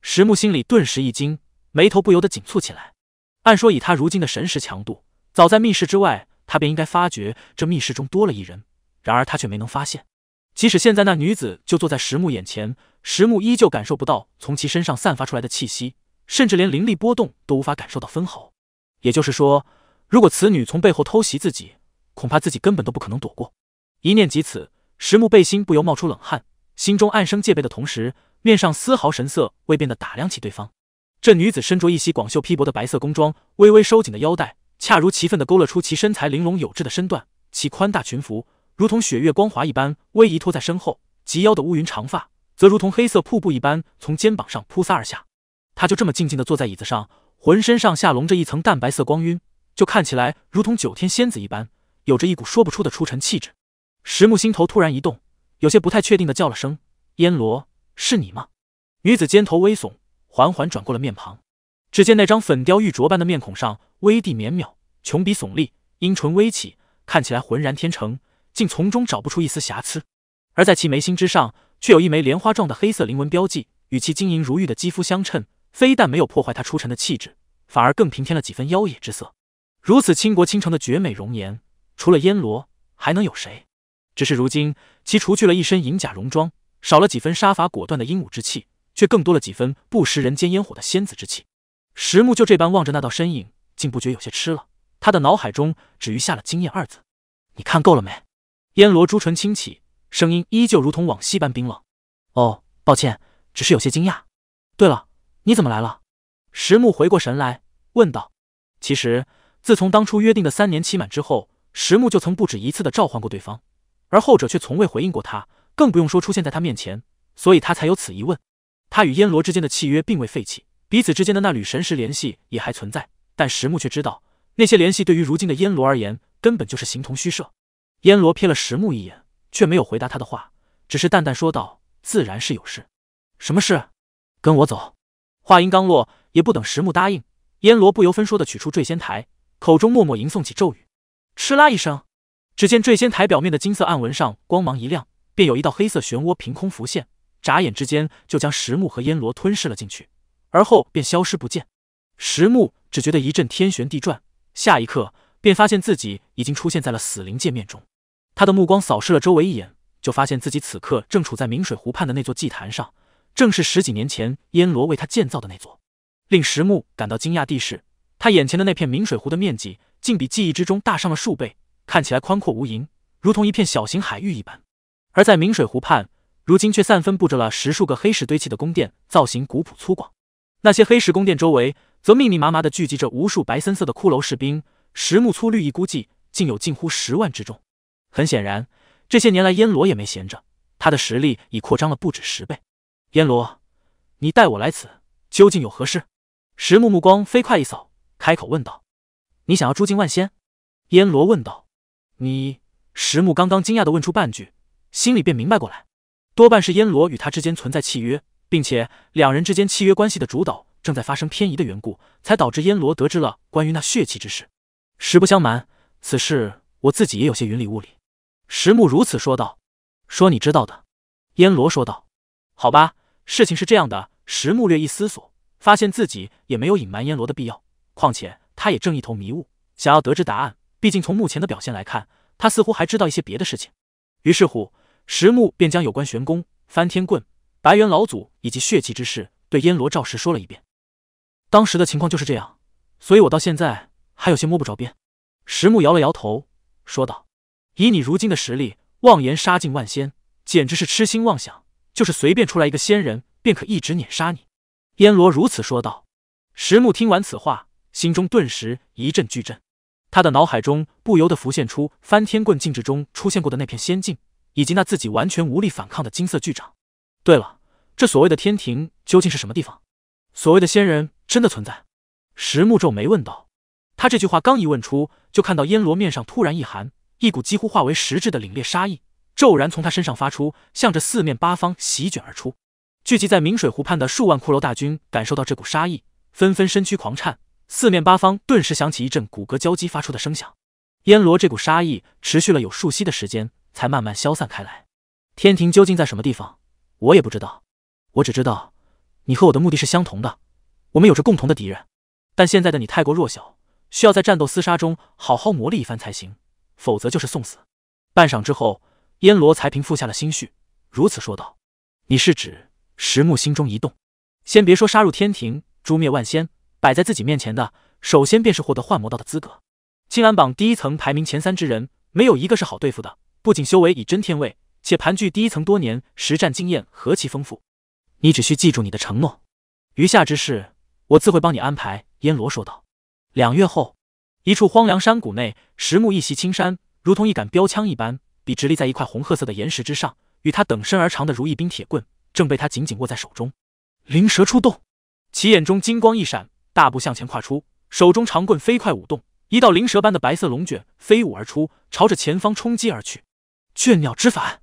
石木心里顿时一惊，眉头不由得紧蹙起来。按说以他如今的神识强度，早在密室之外。他便应该发觉这密室中多了一人，然而他却没能发现。即使现在那女子就坐在石木眼前，石木依旧感受不到从其身上散发出来的气息，甚至连灵力波动都无法感受到分毫。也就是说，如果此女从背后偷袭自己，恐怕自己根本都不可能躲过。一念及此，石木背心不由冒出冷汗，心中暗生戒备的同时，面上丝毫神色未变的打量起对方。这女子身着一袭广袖披帛的白色宫装，微微收紧的腰带。恰如其分的勾勒出其身材玲珑有致的身段，其宽大裙服如同雪月光华一般逶迤拖在身后，及腰的乌云长发则如同黑色瀑布一般从肩膀上铺洒而下。他就这么静静的坐在椅子上，浑身上下笼着一层淡白色光晕，就看起来如同九天仙子一般，有着一股说不出的出尘气质。石木心头突然一动，有些不太确定的叫了声：“烟罗，是你吗？”女子肩头微耸，缓缓转过了面庞。只见那张粉雕玉琢般的面孔上，微地绵渺，琼鼻耸立，阴唇微起，看起来浑然天成，竟从中找不出一丝瑕疵。而在其眉心之上，却有一枚莲花状的黑色灵纹标记，与其晶莹如玉的肌肤相衬，非但没有破坏她出尘的气质，反而更平添了几分妖冶之色。如此倾国倾城的绝美容颜，除了烟罗，还能有谁？只是如今，其除去了一身银甲戎装，少了几分杀伐果断的英武之气，却更多了几分不食人间烟火的仙子之气。石木就这般望着那道身影，竟不觉有些痴了。他的脑海中只余下了惊艳二字。你看够了没？烟罗朱唇轻启，声音依旧如同往昔般冰冷。哦，抱歉，只是有些惊讶。对了，你怎么来了？石木回过神来，问道。其实，自从当初约定的三年期满之后，石木就曾不止一次的召唤过对方，而后者却从未回应过他，更不用说出现在他面前，所以他才有此疑问。他与烟罗之间的契约并未废弃。彼此之间的那缕神识联系也还存在，但石木却知道，那些联系对于如今的烟罗而言，根本就是形同虚设。烟罗瞥了石木一眼，却没有回答他的话，只是淡淡说道：“自然是有事。什么事？跟我走。”话音刚落，也不等石木答应，烟罗不由分说的取出坠仙台，口中默默吟诵起咒语。哧啦一声，只见坠仙台表面的金色暗纹上光芒一亮，便有一道黑色漩涡凭空浮现，眨眼之间就将石木和烟罗吞噬了进去，而后便消失不见。石木只觉得一阵天旋地转，下一刻便发现自己已经出现在了死灵界面中。他的目光扫视了周围一眼，就发现自己此刻正处在明水湖畔的那座祭坛上，正是十几年前燕罗为他建造的那座。令石木感到惊讶的是，他眼前的那片明水湖的面积竟比记忆之中大上了数倍，看起来宽阔无垠，如同一片小型海域一般。而在明水湖畔，如今却散分布着了十数个黑石堆砌的宫殿，造型古朴粗犷。那些黑石宫殿周围，则密密麻麻的聚集着无数白森色的骷髅士兵，石木粗略一估计，竟有近乎十万之众。很显然，这些年来燕罗也没闲着，他的实力已扩张了不止十倍。燕罗，你带我来此，究竟有何事？石木目光飞快一扫，开口问道：“你想要诛尽万仙？”燕罗问道：“你？”石木刚刚惊讶的问出半句，心里便明白过来，多半是燕罗与他之间存在契约。并且两人之间契约关系的主导正在发生偏移的缘故，才导致燕罗得知了关于那血气之事。实不相瞒，此事我自己也有些云里雾里。石木如此说道。说你知道的，烟罗说道。好吧，事情是这样的。石木略一思索，发现自己也没有隐瞒烟罗的必要。况且他也正一头迷雾，想要得知答案。毕竟从目前的表现来看，他似乎还知道一些别的事情。于是乎，石木便将有关玄功、翻天棍。白猿老祖以及血气之事，对燕罗赵实说了一遍。当时的情况就是这样，所以我到现在还有些摸不着边。石木摇了摇头，说道：“以你如今的实力，妄言杀尽万仙，简直是痴心妄想。就是随便出来一个仙人，便可一直碾杀你。”燕罗如此说道。石木听完此话，心中顿时一阵巨震，他的脑海中不由得浮现出翻天棍禁制中出现过的那片仙境，以及那自己完全无力反抗的金色巨掌。对了，这所谓的天庭究竟是什么地方？所谓的仙人真的存在？石木皱眉问道。他这句话刚一问出，就看到烟罗面上突然一寒，一股几乎化为实质的凛冽杀意骤然从他身上发出，向着四面八方席卷而出。聚集在明水湖畔的数万骷髅大军感受到这股杀意，纷纷身躯狂颤，四面八方顿时响起一阵骨骼交击发出的声响。烟罗这股杀意持续了有数息的时间，才慢慢消散开来。天庭究竟在什么地方？我也不知道，我只知道，你和我的目的是相同的，我们有着共同的敌人。但现在的你太过弱小，需要在战斗厮杀中好好磨砺一番才行，否则就是送死。半晌之后，燕罗才平复下了心绪，如此说道：“你是指？”石木心中一动，先别说杀入天庭、诛灭万仙，摆在自己面前的，首先便是获得幻魔道的资格。青蓝榜第一层排名前三之人，没有一个是好对付的，不仅修为已真天位。且盘踞第一层多年，实战经验何其丰富！你只需记住你的承诺，余下之事我自会帮你安排。”燕罗说道。两月后，一处荒凉山谷内，石木一袭青衫，如同一杆标枪一般，笔直立在一块红褐色的岩石之上。与他等身而长的如意冰铁棍，正被他紧紧握在手中。灵蛇出动，其眼中金光一闪，大步向前跨出，手中长棍飞快舞动，一道灵蛇般的白色龙卷飞舞而出，朝着前方冲击而去。倦鸟之反。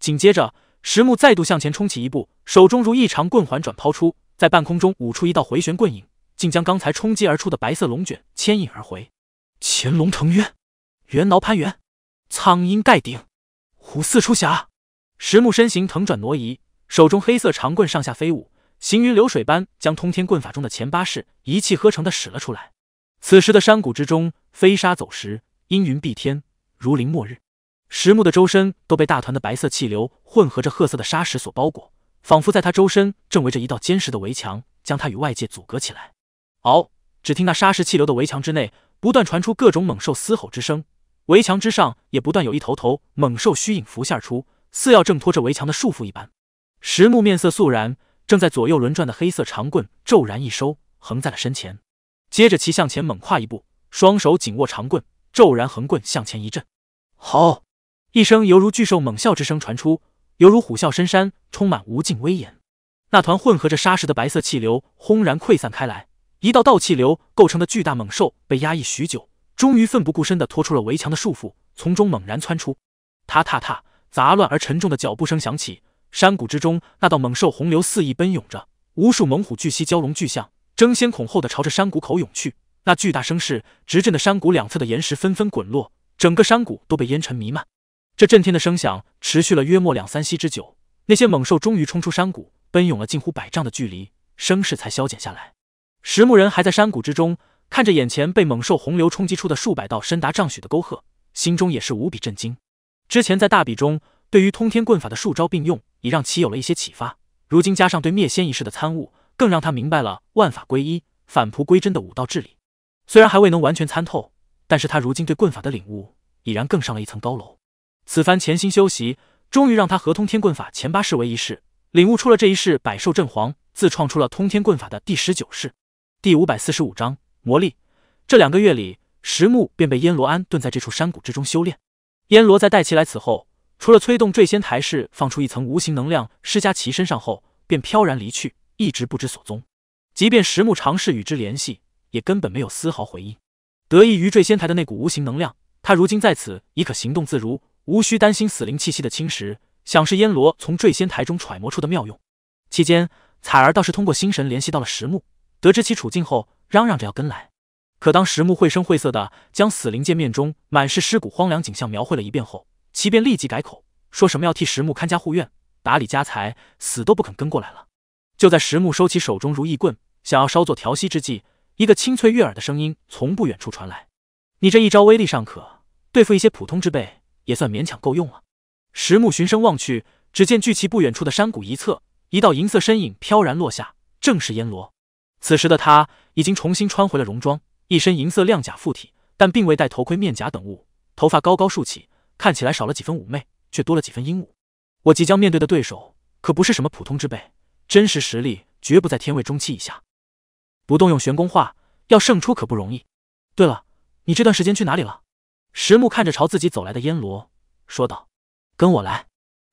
紧接着，石木再度向前冲起一步，手中如意长棍环转抛出，在半空中舞出一道回旋棍影，竟将刚才冲击而出的白色龙卷牵引而回。潜龙腾渊，猿挠攀援，苍鹰盖顶，虎四出匣。石木身形腾转挪移，手中黑色长棍上下飞舞，行云流水般将通天棍法中的前八式一气呵成的使了出来。此时的山谷之中，飞沙走石，阴云蔽天，如临末日。石木的周身都被大团的白色气流混合着褐色的沙石所包裹，仿佛在他周身正围着一道坚实的围墙，将他与外界阻隔起来。嗷！只听那沙石气流的围墙之内不断传出各种猛兽嘶吼之声，围墙之上也不断有一头头猛兽虚影浮现而出，似要挣脱这围墙的束缚一般。石木面色肃然，正在左右轮转的黑色长棍骤然一收，横在了身前。接着其向前猛跨一步，双手紧握长棍，骤然横棍向前一震，好！一声犹如巨兽猛啸之声传出，犹如虎啸深山，充满无尽威严。那团混合着沙石的白色气流轰然溃散开来，一道道气流构成的巨大猛兽被压抑许久，终于奋不顾身地拖出了围墙的束缚，从中猛然窜出。踏踏踏，杂乱而沉重的脚步声响起，山谷之中那道猛兽洪流肆意奔涌着，无数猛虎巨蜥、蛟龙巨象争先恐后的朝着山谷口涌去。那巨大声势直震的山谷两侧的岩石纷纷滚落，整个山谷都被烟尘弥漫。这震天的声响持续了约莫两三息之久，那些猛兽终于冲出山谷，奔涌了近乎百丈的距离，声势才消减下来。石木人还在山谷之中，看着眼前被猛兽洪流冲击出的数百道深达丈许的沟壑，心中也是无比震惊。之前在大比中，对于通天棍法的数招并用，已让其有了一些启发。如今加上对灭仙一事的参悟，更让他明白了万法归一、返璞归真的武道治理。虽然还未能完全参透，但是他如今对棍法的领悟已然更上了一层高楼。此番潜心修习，终于让他合通天棍法前八式为一式，领悟出了这一式百兽震惶，自创出了通天棍法的第十九式。第五百四十五章魔力。这两个月里，石木便被燕罗安顿在这处山谷之中修炼。燕罗在带其来此后，除了催动坠仙台式放出一层无形能量施加其身上后，便飘然离去，一直不知所踪。即便石木尝试与之联系。也根本没有丝毫回应。得益于坠仙台的那股无形能量，他如今在此已可行动自如，无需担心死灵气息的侵蚀。想是燕罗从坠仙台中揣摩出的妙用。期间，彩儿倒是通过心神联系到了石木，得知其处境后，嚷嚷着要跟来。可当石木绘声绘色的将死灵界面中满是尸骨荒凉景象描绘了一遍后，其便立即改口，说什么要替石木看家护院、打理家财，死都不肯跟过来了。就在石木收起手中如意棍，想要稍作调息之际，一个清脆悦耳的声音从不远处传来：“你这一招威力尚可，对付一些普通之辈也算勉强够用了。”石木循声望去，只见距其不远处的山谷一侧，一道银色身影飘然落下，正是烟罗。此时的他已经重新穿回了戎装，一身银色亮甲附体，但并未戴头盔、面甲等物，头发高高竖起，看起来少了几分妩媚，却多了几分英武。我即将面对的对手可不是什么普通之辈，真实实力绝不在天位中期以下。不动用玄功化，要胜出可不容易。对了，你这段时间去哪里了？石木看着朝自己走来的烟罗，说道：“跟我来。”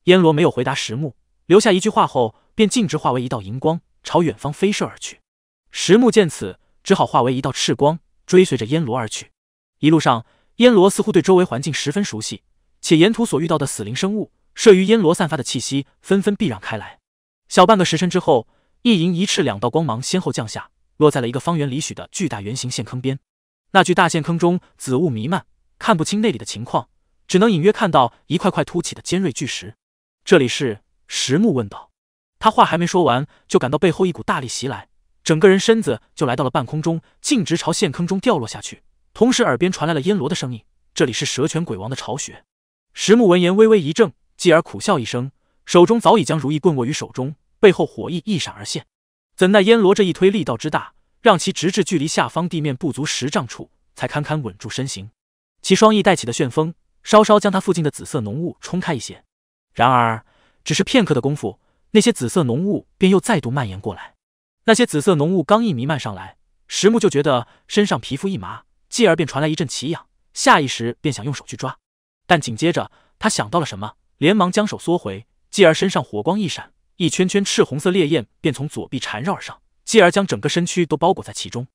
烟罗没有回答石木，留下一句话后，便径直化为一道银光，朝远方飞射而去。石木见此，只好化为一道赤光，追随着烟罗而去。一路上，烟罗似乎对周围环境十分熟悉，且沿途所遇到的死灵生物，慑于烟罗散发的气息，纷纷避让开来。小半个时辰之后，一银一赤两道光芒先后降下。落在了一个方圆里许的巨大圆形陷坑边，那巨大陷坑中紫雾弥漫，看不清内里的情况，只能隐约看到一块块凸起的尖锐巨石。这里是？石木问道。他话还没说完，就感到背后一股大力袭来，整个人身子就来到了半空中，径直朝陷坑中掉落下去。同时，耳边传来了烟罗的声音：“这里是蛇拳鬼王的巢穴。”石木闻言微微一怔，继而苦笑一声，手中早已将如意棍握于手中，背后火翼一闪而现。怎奈烟罗这一推力道之大，让其直至距离下方地面不足十丈处，才堪堪稳住身形。其双翼带起的旋风，稍稍将他附近的紫色浓雾冲开一些。然而，只是片刻的功夫，那些紫色浓雾便又再度蔓延过来。那些紫色浓雾刚一弥漫上来，石木就觉得身上皮肤一麻，继而便传来一阵奇痒，下意识便想用手去抓。但紧接着他想到了什么，连忙将手缩回，继而身上火光一闪。一圈圈赤红色烈焰便从左臂缠绕而上，继而将整个身躯都包裹在其中。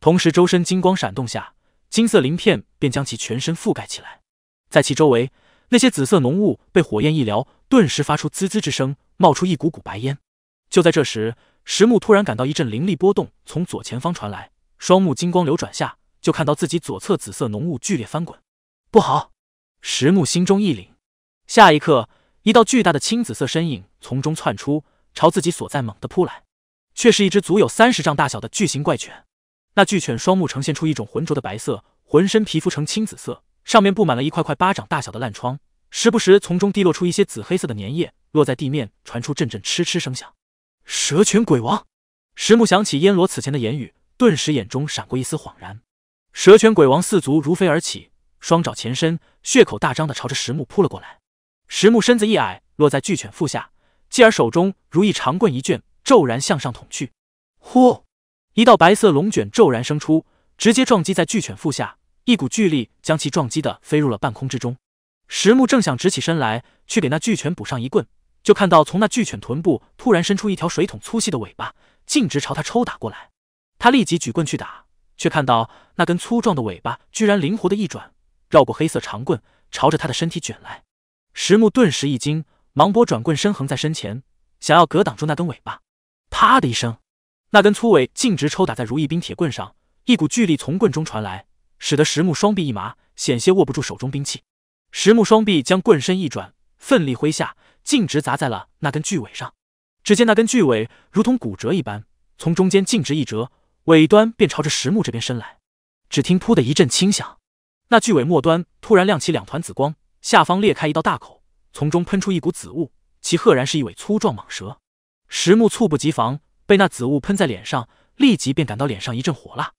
同时，周身金光闪动下，金色鳞片便将其全身覆盖起来。在其周围，那些紫色浓雾被火焰一燎，顿时发出滋滋之声，冒出一股股白烟。就在这时，石木突然感到一阵灵力波动从左前方传来，双目金光流转下，就看到自己左侧紫色浓雾剧烈翻滚。不好！石木心中一凛，下一刻。一道巨大的青紫色身影从中窜出，朝自己所在猛地扑来，却是一只足有三十丈大小的巨型怪犬。那巨犬双目呈现出一种浑浊的白色，浑身皮肤呈青紫色，上面布满了一块块巴掌大小的烂疮，时不时从中滴落出一些紫黑色的粘液，落在地面，传出阵阵嗤嗤声响。蛇拳鬼王，石木想起燕罗此前的言语，顿时眼中闪过一丝恍然。蛇拳鬼王四足如飞而起，双爪前伸，血口大张的朝着石木扑了过来。石木身子一矮，落在巨犬腹下，继而手中如意长棍一卷，骤然向上捅去。呼！一道白色龙卷骤然生出，直接撞击在巨犬腹下，一股巨力将其撞击的飞入了半空之中。石木正想直起身来去给那巨犬补上一棍，就看到从那巨犬臀部突然伸出一条水桶粗细的尾巴，径直朝他抽打过来。他立即举棍去打，却看到那根粗壮的尾巴居然灵活的一转，绕过黑色长棍，朝着他的身体卷来。石木顿时一惊，忙拨转棍，身横在身前，想要格挡住那根尾巴。啪的一声，那根粗尾径直抽打在如意冰铁棍上，一股巨力从棍中传来，使得石木双臂一麻，险些握不住手中兵器。石木双臂将棍身一转，奋力挥下，径直砸在了那根巨尾上。只见那根巨尾如同骨折一般，从中间径直一折，尾端便朝着石木这边伸来。只听“噗”的一阵轻响，那巨尾末端突然亮起两团紫光，下方裂开一道大口，从中喷出一股紫雾，其赫然是一尾粗壮蟒蛇。石木猝不及防，被那紫雾喷在脸上，立即便感到脸上一阵火辣。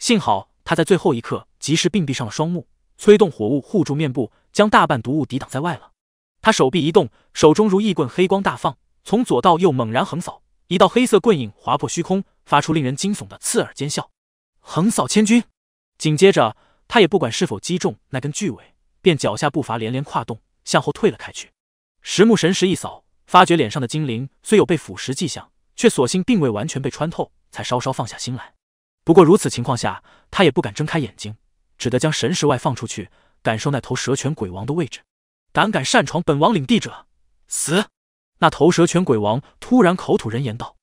幸好他在最后一刻及时并闭上了双目，催动火雾护住面部，将大半毒雾抵挡在外了。他手臂一动，手中如一棍黑光大放。从左到右猛然横扫，一道黑色棍影划破虚空，发出令人惊悚的刺耳尖啸。横扫千军。紧接着，他也不管是否击中那根巨尾，便脚下步伐连连跨动，向后退了开去。石木神识一扫，发觉脸上的精灵虽有被腐蚀迹象，却所幸并未完全被穿透，才稍稍放下心来。不过如此情况下，他也不敢睁开眼睛，只得将神识外放出去，感受那头蛇拳鬼王的位置。胆敢擅闯本王领地者，死！那头蛇拳鬼王突然口吐人言道：“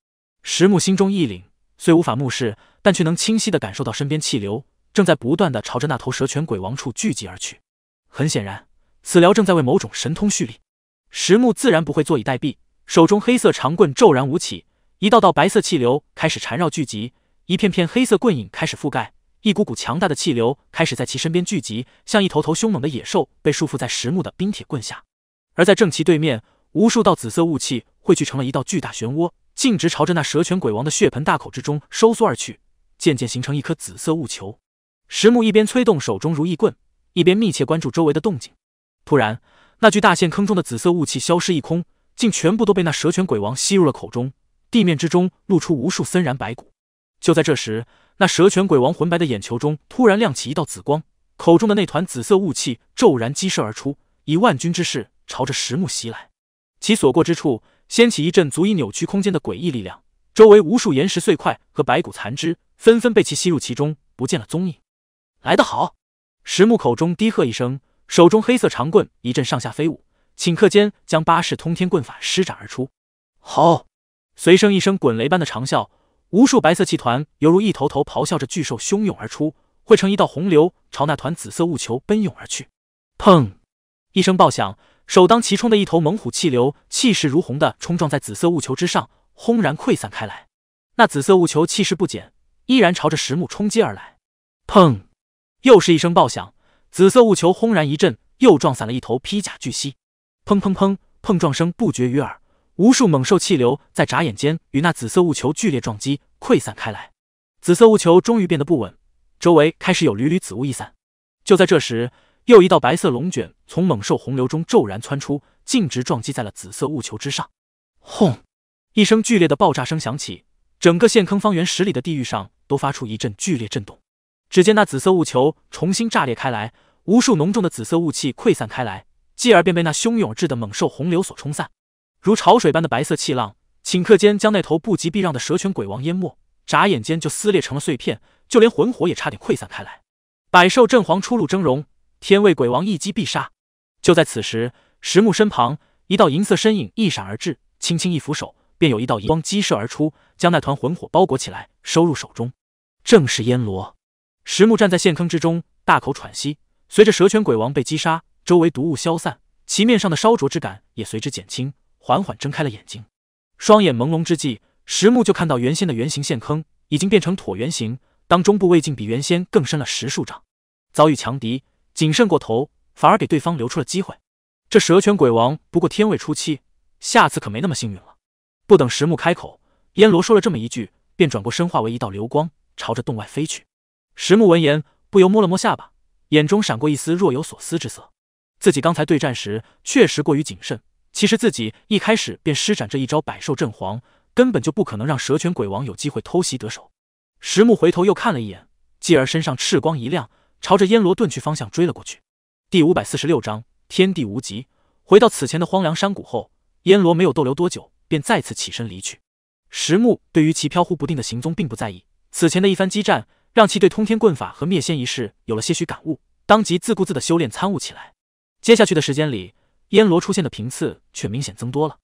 石木心中一凛，虽无法目视，但却能清晰的感受到身边气流正在不断的朝着那头蛇拳鬼王处聚集而去。很显然，此疗正在为某种神通蓄力。石木自然不会坐以待毙，手中黑色长棍骤然舞起，一道道白色气流开始缠绕聚集，一片片黑色棍影开始覆盖，一股股强大的气流开始在其身边聚集，像一头头凶猛的野兽被束缚在石木的冰铁棍下。而在正其对面。”无数道紫色雾气汇聚成了一道巨大漩涡，径直朝着那蛇拳鬼王的血盆大口之中收缩而去，渐渐形成一颗紫色雾球。石木一边催动手中如意棍，一边密切关注周围的动静。突然，那具大陷坑中的紫色雾气消失一空，竟全部都被那蛇拳鬼王吸入了口中。地面之中露出无数森然白骨。就在这时，那蛇拳鬼王浑白的眼球中突然亮起一道紫光，口中的那团紫色雾气骤然激射而出，以万钧之势朝着石木袭来。其所过之处，掀起一阵足以扭曲空间的诡异力量，周围无数岩石碎块和白骨残肢纷纷被其吸入其中，不见了踪影。来得好！石木口中低喝一声，手中黑色长棍一阵上下飞舞，顷刻间将八式通天棍法施展而出。好！随声一声滚雷般的长啸，无数白色气团犹如一头头咆哮着巨兽汹涌而出，汇成一道洪流，朝那团紫色雾球奔涌而去。砰！一声爆响。首当其冲的一头猛虎气流，气势如虹的冲撞在紫色雾球之上，轰然溃散开来。那紫色雾球气势不减，依然朝着石木冲击而来。砰！又是一声爆响，紫色雾球轰然一震，又撞散了一头披甲巨蜥。砰砰砰！碰撞声不绝于耳，无数猛兽气流在眨眼间与那紫色雾球剧烈撞击，溃散开来。紫色雾球终于变得不稳，周围开始有缕缕紫雾逸散。就在这时，又一道白色龙卷从猛兽洪流中骤然窜出，径直撞击在了紫色雾球之上。轰！一声剧烈的爆炸声响起，整个陷坑方圆十里的地域上都发出一阵剧烈震动。只见那紫色雾球重新炸裂开来，无数浓重的紫色雾气溃散开来，继而便被那汹涌至的猛兽洪流所冲散，如潮水般的白色气浪，顷刻间将那头不及避让的蛇拳鬼王淹没，眨眼间就撕裂成了碎片，就连魂火也差点溃散开来。百兽阵皇初露峥嵘。天位鬼王一击必杀！就在此时，石木身旁一道银色身影一闪而至，轻轻一扶手，便有一道银光激射而出，将那团魂火包裹起来，收入手中。正是烟罗。石木站在陷坑之中，大口喘息。随着蛇拳鬼王被击杀，周围毒雾消散，其面上的烧灼之感也随之减轻，缓缓睁开了眼睛。双眼朦胧之际，石木就看到原先的圆形陷坑已经变成椭圆形，当中部位竟比原先更深了十数丈。遭遇强敌。谨慎过头，反而给对方留出了机会。这蛇拳鬼王不过天位初期，下次可没那么幸运了。不等石木开口，烟罗说了这么一句，便转过身，化为一道流光，朝着洞外飞去。石木闻言，不由摸了摸下巴，眼中闪过一丝若有所思之色。自己刚才对战时确实过于谨慎，其实自己一开始便施展这一招百兽震皇，根本就不可能让蛇拳鬼王有机会偷袭得手。石木回头又看了一眼，继而身上赤光一亮。朝着烟罗遁去方向追了过去。第五百四十六章天地无极。回到此前的荒凉山谷后，烟罗没有逗留多久，便再次起身离去。石木对于其飘忽不定的行踪并不在意，此前的一番激战让其对通天棍法和灭仙一事有了些许感悟，当即自顾自的修炼参悟起来。接下去的时间里，烟罗出现的频次却明显增多了，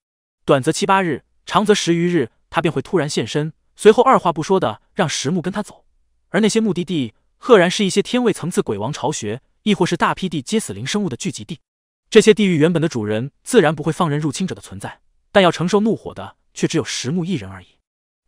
短则七八日，长则十余日，他便会突然现身，随后二话不说的让石木跟他走，而那些目的地。赫然是一些天位层次鬼王巢穴，亦或是大批地接死灵生物的聚集地。这些地狱原本的主人自然不会放任入侵者的存在，但要承受怒火的却只有石木一人而已。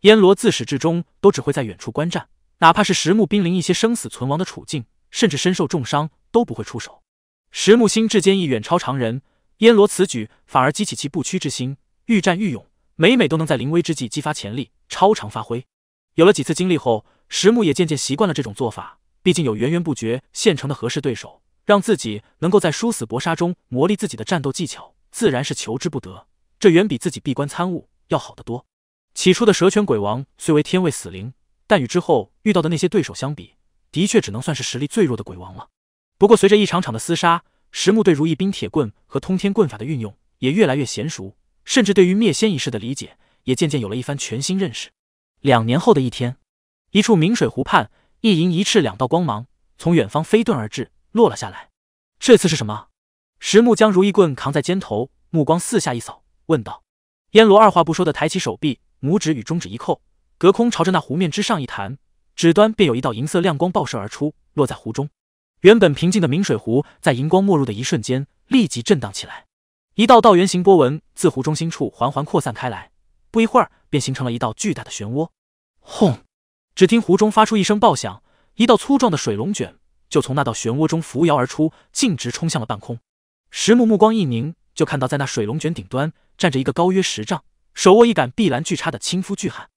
烟罗自始至终都只会在远处观战，哪怕是石木濒临一些生死存亡的处境，甚至身受重伤，都不会出手。石木心智坚毅远超常人，燕罗此举反而激起其不屈之心，愈战愈勇，每每都能在临危之际激发潜力，超常发挥。有了几次经历后，石木也渐渐习惯了这种做法。毕竟有源源不绝现成的合适对手，让自己能够在殊死搏杀中磨砺自己的战斗技巧，自然是求之不得。这远比自己闭关参悟要好得多。起初的蛇拳鬼王虽为天位死灵，但与之后遇到的那些对手相比，的确只能算是实力最弱的鬼王了。不过随着一场场的厮杀，石木对如意冰铁棍和通天棍法的运用也越来越娴熟，甚至对于灭仙一事的理解也渐渐有了一番全新认识。两年后的一天，一处明水湖畔，一银一赤两道光芒从远方飞遁而至，落了下来。这次是什么？石木将如意棍扛在肩头，目光四下一扫，问道。燕罗二话不说的抬起手臂。拇指与中指一扣，隔空朝着那湖面之上一弹，指端便有一道银色亮光爆射而出，落在湖中。原本平静的明水湖，在银光没入的一瞬间，立即震荡起来。一道道圆形波纹自湖中心处缓缓扩散开来，不一会儿，便形成了一道巨大的漩涡。轰！只听湖中发出一声爆响，一道粗壮的水龙卷就从那道漩涡中扶摇而出，径直冲向了半空。石木目光一凝，就看到在那水龙卷顶端站着一个高约十丈。手握一杆碧蓝巨叉的青肤巨汉，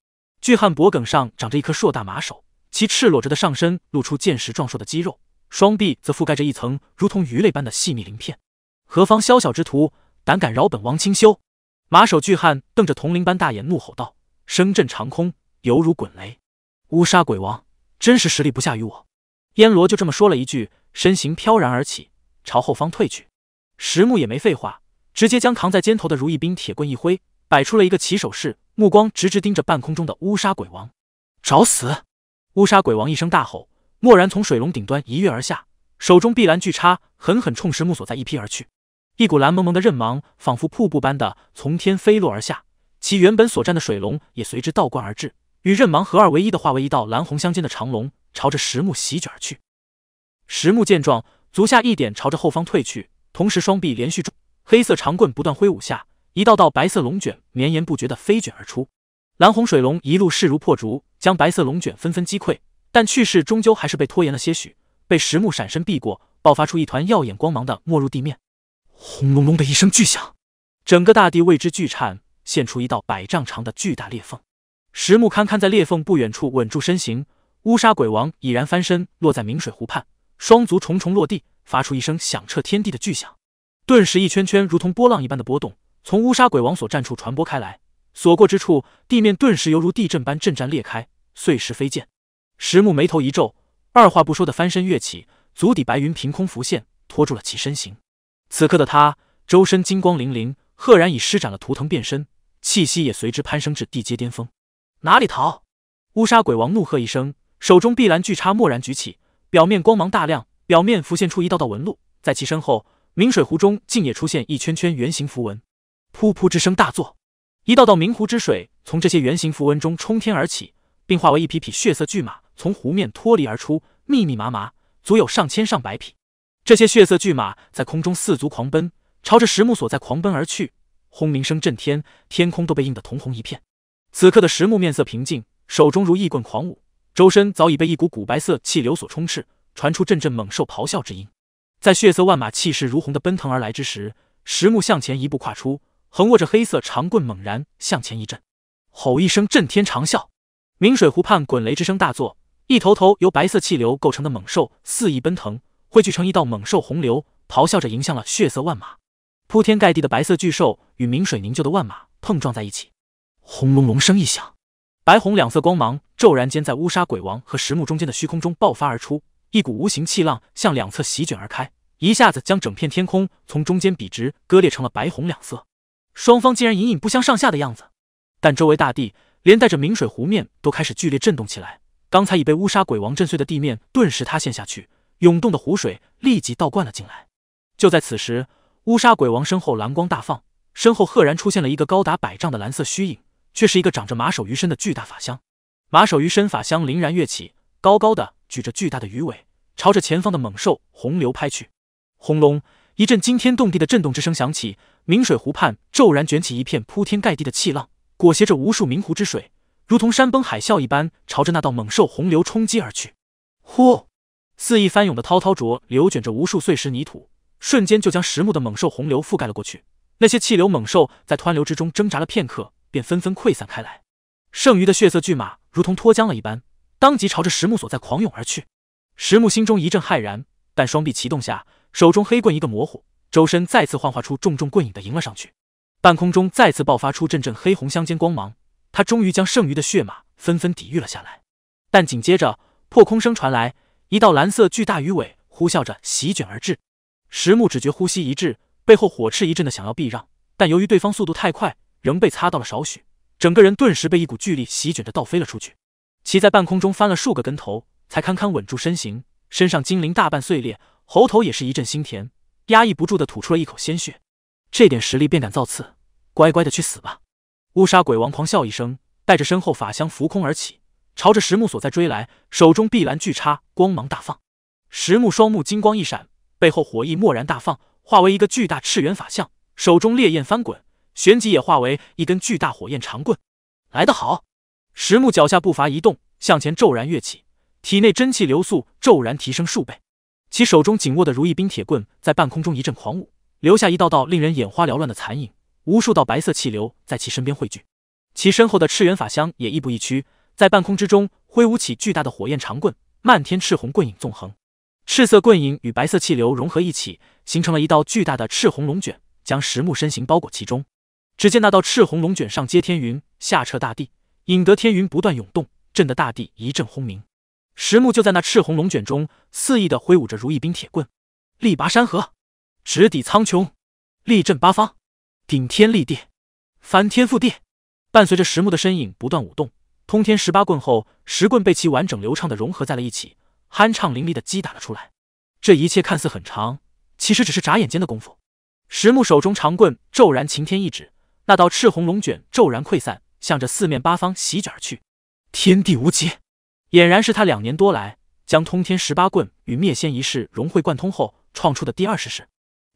巨汉脖颈上长着一颗硕大马首，其赤裸着的上身露出健实壮硕的肌肉，双臂则覆盖着一层如同鱼类般的细密鳞片。何方宵小之徒，胆敢扰本王清修？马首巨汉瞪着铜铃般大眼，怒吼道，声震长空，犹如滚雷。乌沙鬼王真是实力不下于我。燕罗就这么说了一句，身形飘然而起，朝后方退去。石木也没废话，直接将扛在肩头的如意冰铁棍一挥。摆出了一个起手式，目光直直盯着半空中的乌沙鬼王，找死！乌沙鬼王一声大吼，蓦然从水龙顶端一跃而下，手中碧蓝巨叉狠狠冲石木所在一劈而去。一股蓝蒙蒙的刃芒仿佛瀑布般的从天飞落而下，其原本所站的水龙也随之倒灌而至，与刃芒合二为一的化为一道蓝红相间的长龙，朝着石木席卷而去。石木见状，足下一点，朝着后方退去，同时双臂连续重黑色长棍不断挥舞下。一道道白色龙卷绵延不绝的飞卷而出，蓝红水龙一路势如破竹，将白色龙卷纷纷击溃。但去世终究还是被拖延了些许，被石木闪身避过，爆发出一团耀眼光芒的没入地面。轰隆隆的一声巨响，整个大地为之巨颤，现出一道百丈长的巨大裂缝。石木堪堪在裂缝不远处稳住身形，乌沙鬼王已然翻身落在明水湖畔，双足重重落地，发出一声响彻天地的巨响，顿时一圈圈如同波浪一般的波动。从乌沙鬼王所站处传播开来，所过之处，地面顿时犹如地震般震颤裂开，碎石飞溅。石木眉头一皱，二话不说的翻身跃起，足底白云凭空浮现，托住了其身形。此刻的他，周身金光粼粼，赫然已施展了图腾变身，气息也随之攀升至地阶巅峰。哪里逃！乌沙鬼王怒喝一声，手中碧蓝巨叉蓦然举起，表面光芒大亮，表面浮现出一道道纹路，在其身后，明水湖中竟也出现一圈圈圆形符文。噗噗之声大作，一道道明湖之水从这些圆形符文中冲天而起，并化为一匹匹血色巨马从湖面脱离而出，密密麻麻，足有上千上百匹。这些血色巨马在空中四足狂奔，朝着石木所在狂奔而去，轰鸣声震天，天空都被映得铜红一片。此刻的石木面色平静，手中如一棍狂舞，周身早已被一股古白色气流所充斥，传出阵阵猛兽咆哮之音。在血色万马气势如虹的奔腾而来之时，石木向前一步跨出。横握着黑色长棍，猛然向前一震，吼一声震天长啸。明水湖畔滚雷之声大作，一头头由白色气流构成的猛兽肆意奔腾，汇聚成一道猛兽洪流，咆哮着迎向了血色万马。铺天盖地的白色巨兽与明水凝就的万马碰撞在一起，轰隆隆声一响，白红两色光芒骤然间在乌沙鬼王和石木中间的虚空中爆发而出，一股无形气浪向两侧席卷而开，一下子将整片天空从中间笔直割裂成了白红两色。双方竟然隐隐不相上下的样子，但周围大地连带着明水湖面都开始剧烈震动起来。刚才已被乌沙鬼王震碎的地面顿时塌陷下去，涌动的湖水立即倒灌了进来。就在此时，乌沙鬼王身后蓝光大放，身后赫然出现了一个高达百丈的蓝色虚影，却是一个长着马首鱼身的巨大法相。马首鱼身法相凌然跃起，高高的举着巨大的鱼尾，朝着前方的猛兽洪流拍去。轰隆！一阵惊天动地的震动之声响起，明水湖畔骤然卷起一片铺天盖地的气浪，裹挟着无数明湖之水，如同山崩海啸一般，朝着那道猛兽洪流冲击而去。呼！肆意翻涌的滔滔浊流卷着无数碎石泥土，瞬间就将石木的猛兽洪流覆盖了过去。那些气流猛兽在湍流之中挣扎了片刻，便纷纷溃散开来。剩余的血色巨马如同脱缰了一般，当即朝着石木所在狂涌而去。石木心中一阵骇然，但双臂齐动下，手中黑棍一个模糊，周身再次幻化出重重棍影的迎了上去。半空中再次爆发出阵阵黑红相间光芒，他终于将剩余的血马纷纷抵御了下来。但紧接着，破空声传来，一道蓝色巨大鱼尾呼啸着席卷而至。石木只觉呼吸一滞，背后火炽一阵的想要避让，但由于对方速度太快，仍被擦到了少许。整个人顿时被一股巨力席卷着倒飞了出去，其在半空中翻了数个跟头，才堪堪稳住身形，身上精灵大半碎裂，喉头也是一阵腥甜，压抑不住的吐出了一口鲜血。这点实力便敢造次，乖乖的去死吧！乌沙鬼王狂笑一声，带着身后法香浮空而起，朝着石木所在追来，手中碧蓝巨叉光芒大放。石木双目金光一闪，背后火翼蓦然大放，化为一个巨大赤圆法相，手中烈焰翻滚。旋即也化为一根巨大火焰长棍，来得好！石木脚下步伐一动，向前骤然跃起，体内真气流速骤然提升数倍。其手中紧握的如意冰铁棍在半空中一阵狂舞，留下一道道令人眼花缭乱的残影。无数道白色气流在其身边汇聚，其身后的赤元法相也亦步亦趋，在半空之中挥舞起巨大的火焰长棍，漫天赤红棍影纵横。赤色棍影与白色气流融合一起，形成了一道巨大的赤红龙卷，将石木身形包裹其中。只见那道赤红龙卷上接天云，下彻大地，引得天云不断涌动，震得大地一阵轰鸣。石木就在那赤红龙卷中肆意的挥舞着如意冰铁棍，力拔山河，直抵苍穹，力震八方，顶天立地，翻天覆地。伴随着石木的身影不断舞动，通天十八棍后石棍被其完整流畅的融合在了一起，酣畅淋漓的击打了出来。这一切看似很长，其实只是眨眼间的功夫。石木手中长棍骤然擎天一指。那道赤红龙卷骤然溃散，向着四面八方席卷而去。天地无极，俨然是他两年多来将通天十八棍与灭仙一式融会贯通后创出的第二式式。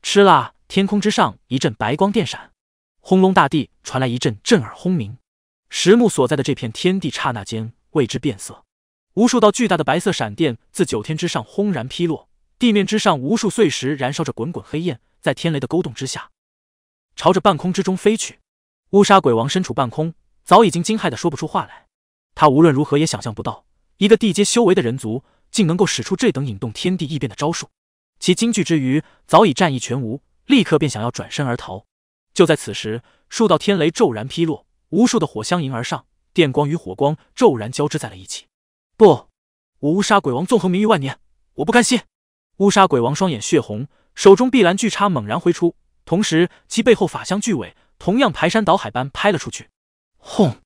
吃啦！天空之上一阵白光电闪，轰隆大地传来一阵震耳轰鸣。石木所在的这片天地刹那间为之变色，无数道巨大的白色闪电自九天之上轰然劈落，地面之上无数碎石燃烧着滚滚黑焰，在天雷的勾动之下，朝着半空之中飞去。乌沙鬼王身处半空，早已经惊骇的说不出话来。他无论如何也想象不到，一个地阶修为的人族竟能够使出这等引动天地异变的招数。其惊惧之余，早已战意全无，立刻便想要转身而逃。就在此时，数道天雷骤然劈落，无数的火相迎而上，电光与火光骤然交织在了一起。不，我乌沙鬼王纵横名誉万年，我不甘心！乌沙鬼王双眼血红，手中碧蓝巨叉猛然挥出，同时其背后法相巨尾。同样排山倒海般拍了出去，轰！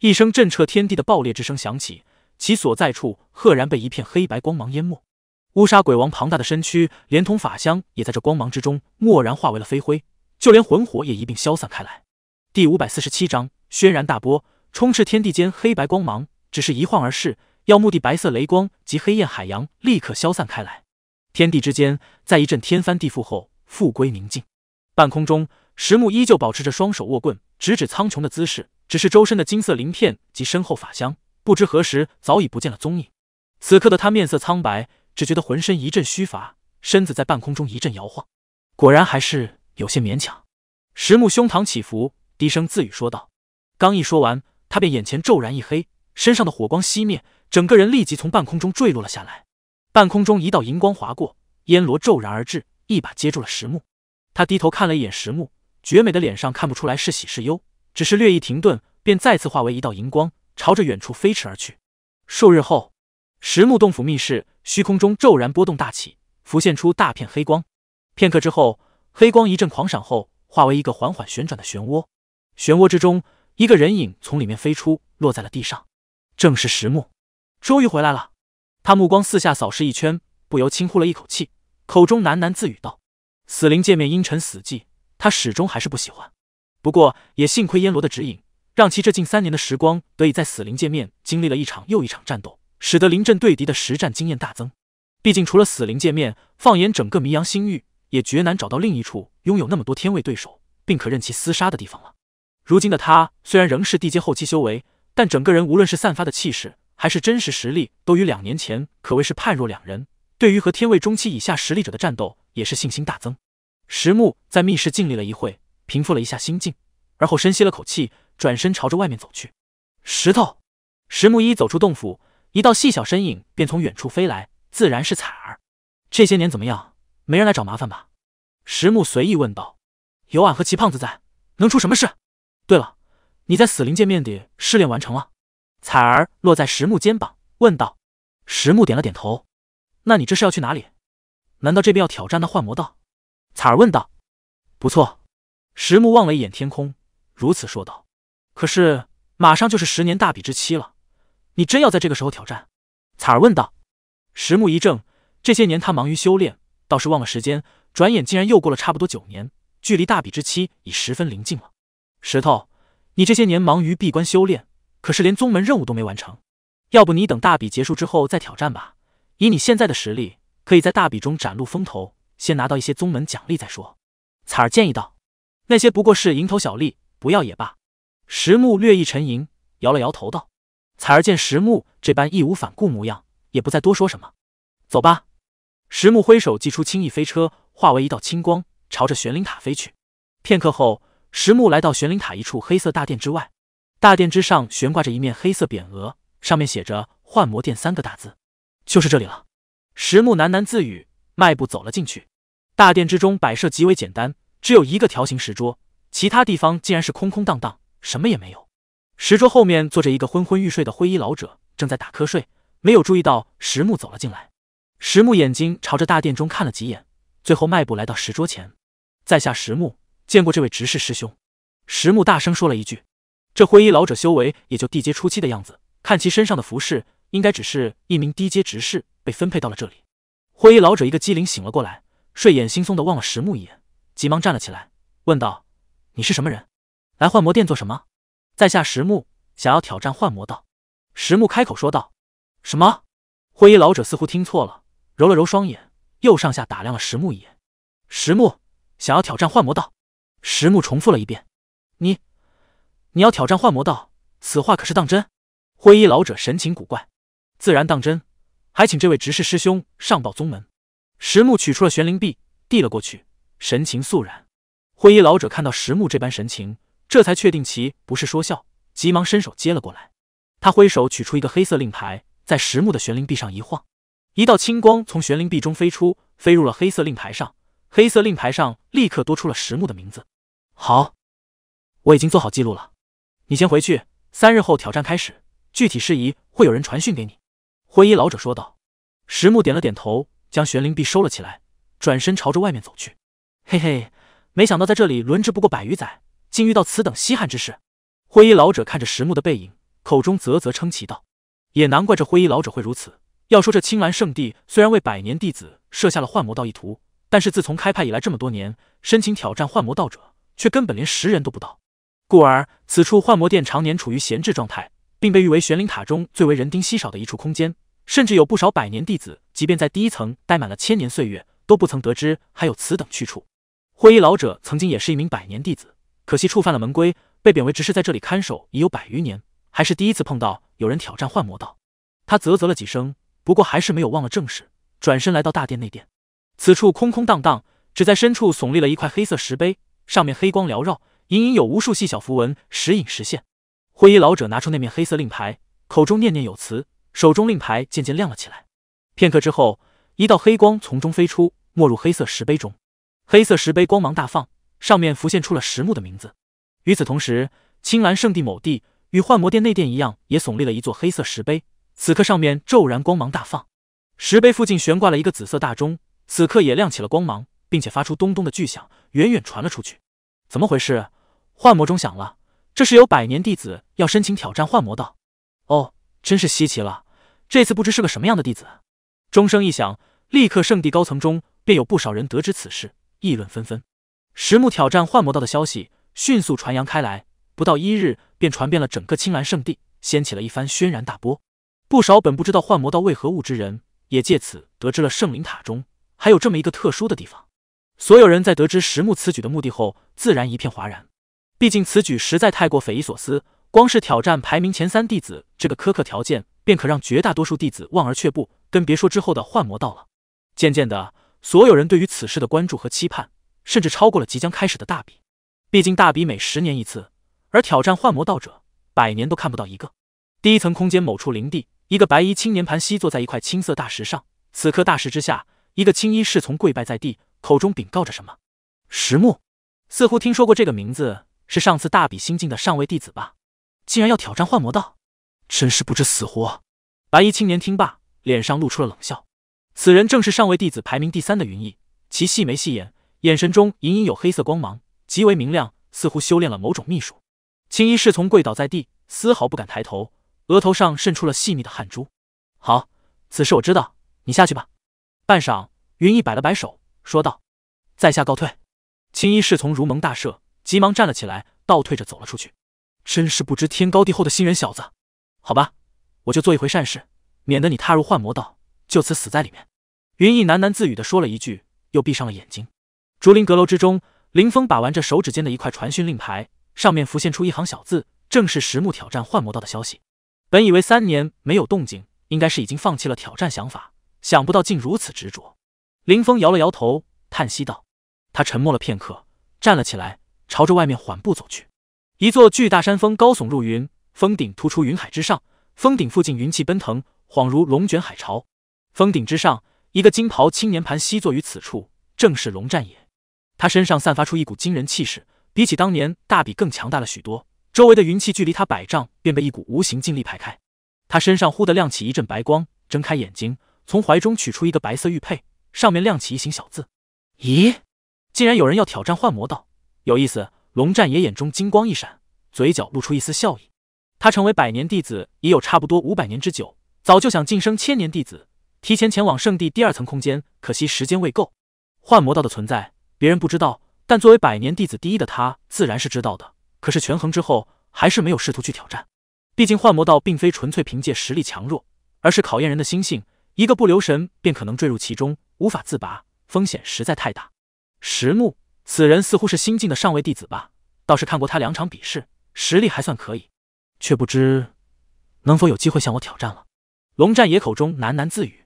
一声震彻天地的爆裂之声响起，其所在处赫然被一片黑白光芒淹没。乌沙鬼王庞大的身躯，连同法相，也在这光芒之中蓦然化为了飞灰，就连魂火也一并消散开来。第五百四十七章轩然大波，充斥天地间黑白光芒，只是一晃而逝，要目的白色雷光及黑焰海洋立刻消散开来，天地之间在一阵天翻地覆后复归宁静。半空中。石木依旧保持着双手握棍，直指苍穹的姿势，只是周身的金色鳞片及身后法相，不知何时早已不见了踪影。此刻的他面色苍白，只觉得浑身一阵虚乏，身子在半空中一阵摇晃，果然还是有些勉强。石木胸膛起伏，低声自语说道：“刚一说完，他便眼前骤然一黑，身上的火光熄灭，整个人立即从半空中坠落了下来。半空中一道银光划过，烟罗骤然而至，一把接住了石木。他低头看了一眼石木。”绝美的脸上看不出来是喜是忧，只是略一停顿，便再次化为一道银光，朝着远处飞驰而去。数日后，石木洞府密室虚空中骤然波动大起，浮现出大片黑光。片刻之后，黑光一阵狂闪后，化为一个缓缓旋转的漩涡。漩涡之中，一个人影从里面飞出，落在了地上。正是石木，终于回来了。他目光四下扫视一圈，不由轻呼了一口气，口中喃喃自语道：“死灵界面阴沉死寂。”他始终还是不喜欢，不过也幸亏烟罗的指引，让其这近三年的时光得以在死灵界面经历了一场又一场战斗，使得临阵对敌的实战经验大增。毕竟除了死灵界面，放眼整个迷阳星域，也绝难找到另一处拥有那么多天位对手，并可任其厮杀的地方了。如今的他虽然仍是地阶后期修为，但整个人无论是散发的气势，还是真实实力，都与两年前可谓是判若两人。对于和天位中期以下实力者的战斗，也是信心大增。石木在密室静立了一会，平复了一下心境，而后深吸了口气，转身朝着外面走去。石头，石木一走出洞府，一道细小身影便从远处飞来，自然是彩儿。这些年怎么样？没人来找麻烦吧？石木随意问道。有俺和齐胖子在，能出什么事？对了，你在死灵界面的试炼完成了？彩儿落在石木肩膀，问道。石木点了点头。那你这是要去哪里？难道这边要挑战那幻魔道？彩儿问道。不错。石木望了一眼天空，如此说道。可是马上就是十年大比之期了，你真要在这个时候挑战？彩儿问道。石木一怔，这些年他忙于修炼，倒是忘了时间，转眼竟然又过了差不多九年，距离大比之期已十分临近了。石头，你这些年忙于闭关修炼，可是连宗门任务都没完成。要不你等大比结束之后再挑战吧。以你现在的实力，可以在大比中崭露风头，先拿到一些宗门奖励再说。彩儿建议道：“那些不过是蝇头小利，不要也罢。”石木略一沉吟，摇了摇头道：“彩儿见石木这般义无反顾模样，也不再多说什么。走吧。”石木挥手祭出轻翼飞车，化为一道青光，朝着玄灵塔飞去。片刻后，石木来到玄灵塔一处黑色大殿之外，大殿之上悬挂着一面黑色匾额，上面写着“幻魔殿”三个大字。就是这里了，石木喃喃自语，迈步走了进去。大殿之中摆设极为简单，只有一个条形石桌，其他地方竟然是空空荡荡，什么也没有。石桌后面坐着一个昏昏欲睡的灰衣老者，正在打瞌睡，没有注意到石木走了进来。石木眼睛朝着大殿中看了几眼，最后迈步来到石桌前。在下石木，见过这位执事师兄。石木大声说了一句。这灰衣老者修为也就地阶初期的样子，看其身上的服饰。应该只是一名低阶执事被分配到了这里。灰衣老者一个机灵醒了过来，睡眼惺忪的望了石木一眼，急忙站了起来，问道：“你是什么人？来幻魔殿做什么？”在下石木，想要挑战幻魔道。石木开口说道：“什么？”灰衣老者似乎听错了，揉了揉双眼，又上下打量了石木一眼。石木想要挑战幻魔道。石木重复了一遍：“你，你要挑战幻魔道？此话可是当真？”灰衣老者神情古怪。自然当真，还请这位执事师兄上报宗门。石木取出了玄灵币，递了过去，神情肃然。灰衣老者看到石木这般神情，这才确定其不是说笑，急忙伸手接了过来。他挥手取出一个黑色令牌，在石木的玄灵壁上一晃，一道青光从玄灵壁中飞出，飞入了黑色令牌上。黑色令牌上立刻多出了石木的名字。好，我已经做好记录了。你先回去，三日后挑战开始，具体事宜会有人传讯给你。灰衣老者说道：“石木点了点头，将玄灵币收了起来，转身朝着外面走去。嘿嘿，没想到在这里轮值不过百余载，竟遇到此等稀罕之事。”灰衣老者看着石木的背影，口中啧啧称奇道：“也难怪这灰衣老者会如此。要说这青蓝圣地虽然为百年弟子设下了幻魔道一图，但是自从开派以来这么多年，申请挑战幻魔道者却根本连十人都不到，故而此处幻魔殿常年处于闲置状态。”并被誉为玄灵塔中最为人丁稀少的一处空间，甚至有不少百年弟子，即便在第一层待满了千年岁月，都不曾得知还有此等去处。灰衣老者曾经也是一名百年弟子，可惜触犯了门规，被贬为执事，在这里看守已有百余年，还是第一次碰到有人挑战幻魔道。他啧啧了几声，不过还是没有忘了正事，转身来到大殿内殿。此处空空荡荡，只在深处耸立了一块黑色石碑，上面黑光缭绕，隐隐有无数细小符文时隐时现。灰衣老者拿出那面黑色令牌，口中念念有词，手中令牌渐渐亮了起来。片刻之后，一道黑光从中飞出，没入黑色石碑中。黑色石碑光芒大放，上面浮现出了石木的名字。与此同时，青蓝圣地某地与幻魔殿内殿一样，也耸立了一座黑色石碑。此刻上面骤然光芒大放，石碑附近悬挂了一个紫色大钟，此刻也亮起了光芒，并且发出咚咚的巨响，远远传了出去。怎么回事？幻魔钟响了。这是有百年弟子要申请挑战幻魔道，哦，真是稀奇了。这次不知是个什么样的弟子。钟声一响，立刻圣地高层中便有不少人得知此事，议论纷纷。石木挑战幻魔道的消息迅速传扬开来，不到一日便传遍了整个青蓝圣地，掀起了一番轩然大波。不少本不知道幻魔道为何物之人，也借此得知了圣灵塔中还有这么一个特殊的地方。所有人在得知石木此举的目的后，自然一片哗然。毕竟此举实在太过匪夷所思，光是挑战排名前三弟子这个苛刻条件，便可让绝大多数弟子望而却步，更别说之后的幻魔道了。渐渐的，所有人对于此事的关注和期盼，甚至超过了即将开始的大比。毕竟大比每十年一次，而挑战幻魔道者，百年都看不到一个。第一层空间某处林地，一个白衣青年盘膝坐在一块青色大石上。此刻大石之下，一个青衣侍从跪拜在地，口中禀告着什么。石木，似乎听说过这个名字，是上次大比新进的上位弟子吧？竟然要挑战幻魔道，真是不知死活。白衣青年听罢，脸上露出了冷笑。此人正是上位弟子排名第三的云逸，其细眉细眼，眼神中隐隐有黑色光芒，极为明亮，似乎修炼了某种秘术。青衣侍从跪倒在地，丝毫不敢抬头。额头上渗出了细密的汗珠。好，此事我知道，你下去吧。半晌，云逸摆了摆手，说道：“在下告退。”青衣侍从如蒙大赦，急忙站了起来，倒退着走了出去。真是不知天高地厚的新人小子。好吧，我就做一回善事，免得你踏入幻魔道，就此死在里面。云逸喃喃自语的说了一句，又闭上了眼睛。竹林阁楼之中，林峰把玩着手指间的一块传讯令牌，上面浮现出一行小字，正是石木挑战幻魔道的消息。本以为三年没有动静，应该是已经放弃了挑战想法，想不到竟如此执着。林峰摇了摇头，叹息道：“他沉默了片刻，站了起来，朝着外面缓步走去。一座巨大山峰高耸入云，峰顶突出云海之上，峰顶附近云气奔腾，恍如龙卷海潮。峰顶之上，一个金袍青年盘膝坐于此处，正是龙战也。他身上散发出一股惊人气势，比起当年大比更强大了许多。”周围的云气距离他百丈，便被一股无形劲力排开。他身上忽地亮起一阵白光，睁开眼睛，从怀中取出一个白色玉佩，上面亮起一行小字。咦，竟然有人要挑战幻魔道，有意思！龙战爷眼中金光一闪，嘴角露出一丝笑意。他成为百年弟子已有差不多五百年之久，早就想晋升千年弟子，提前前往圣地第二层空间，可惜时间未够。幻魔道的存在，别人不知道，但作为百年弟子第一的他，自然是知道的。可是权衡之后，还是没有试图去挑战。毕竟幻魔道并非纯粹凭借实力强弱，而是考验人的心性，一个不留神便可能坠入其中，无法自拔，风险实在太大。石木，此人似乎是新晋的上位弟子吧？倒是看过他两场比试，实力还算可以，却不知能否有机会向我挑战了。龙战野口中喃喃自语，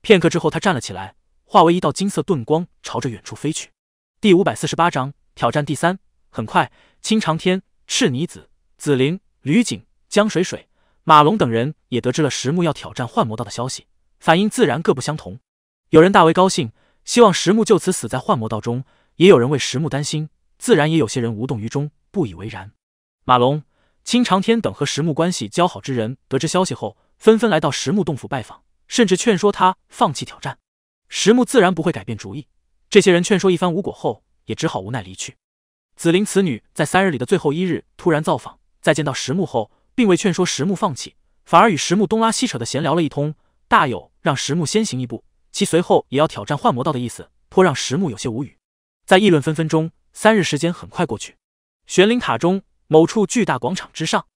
片刻之后，他站了起来，化为一道金色盾光，朝着远处飞去。第五百四十八章挑战第三。很快。青长天、赤泥子、紫菱、吕景、江水水、马龙等人也得知了石木要挑战幻魔道的消息，反应自然各不相同。有人大为高兴，希望石木就此死在幻魔道中；也有人为石木担心，自然也有些人无动于衷，不以为然。马龙、青长天等和石木关系交好之人得知消息后，纷纷来到石木洞府拜访，甚至劝说他放弃挑战。石木自然不会改变主意，这些人劝说一番无果后，也只好无奈离去。紫菱此女在三日里的最后一日突然造访，在见到石木后，并未劝说石木放弃，反而与石木东拉西扯的闲聊了一通，大有让石木先行一步，其随后也要挑战幻魔道的意思，颇让石木有些无语。在议论纷纷中，三日时间很快过去。玄灵塔中某处巨大广场之上，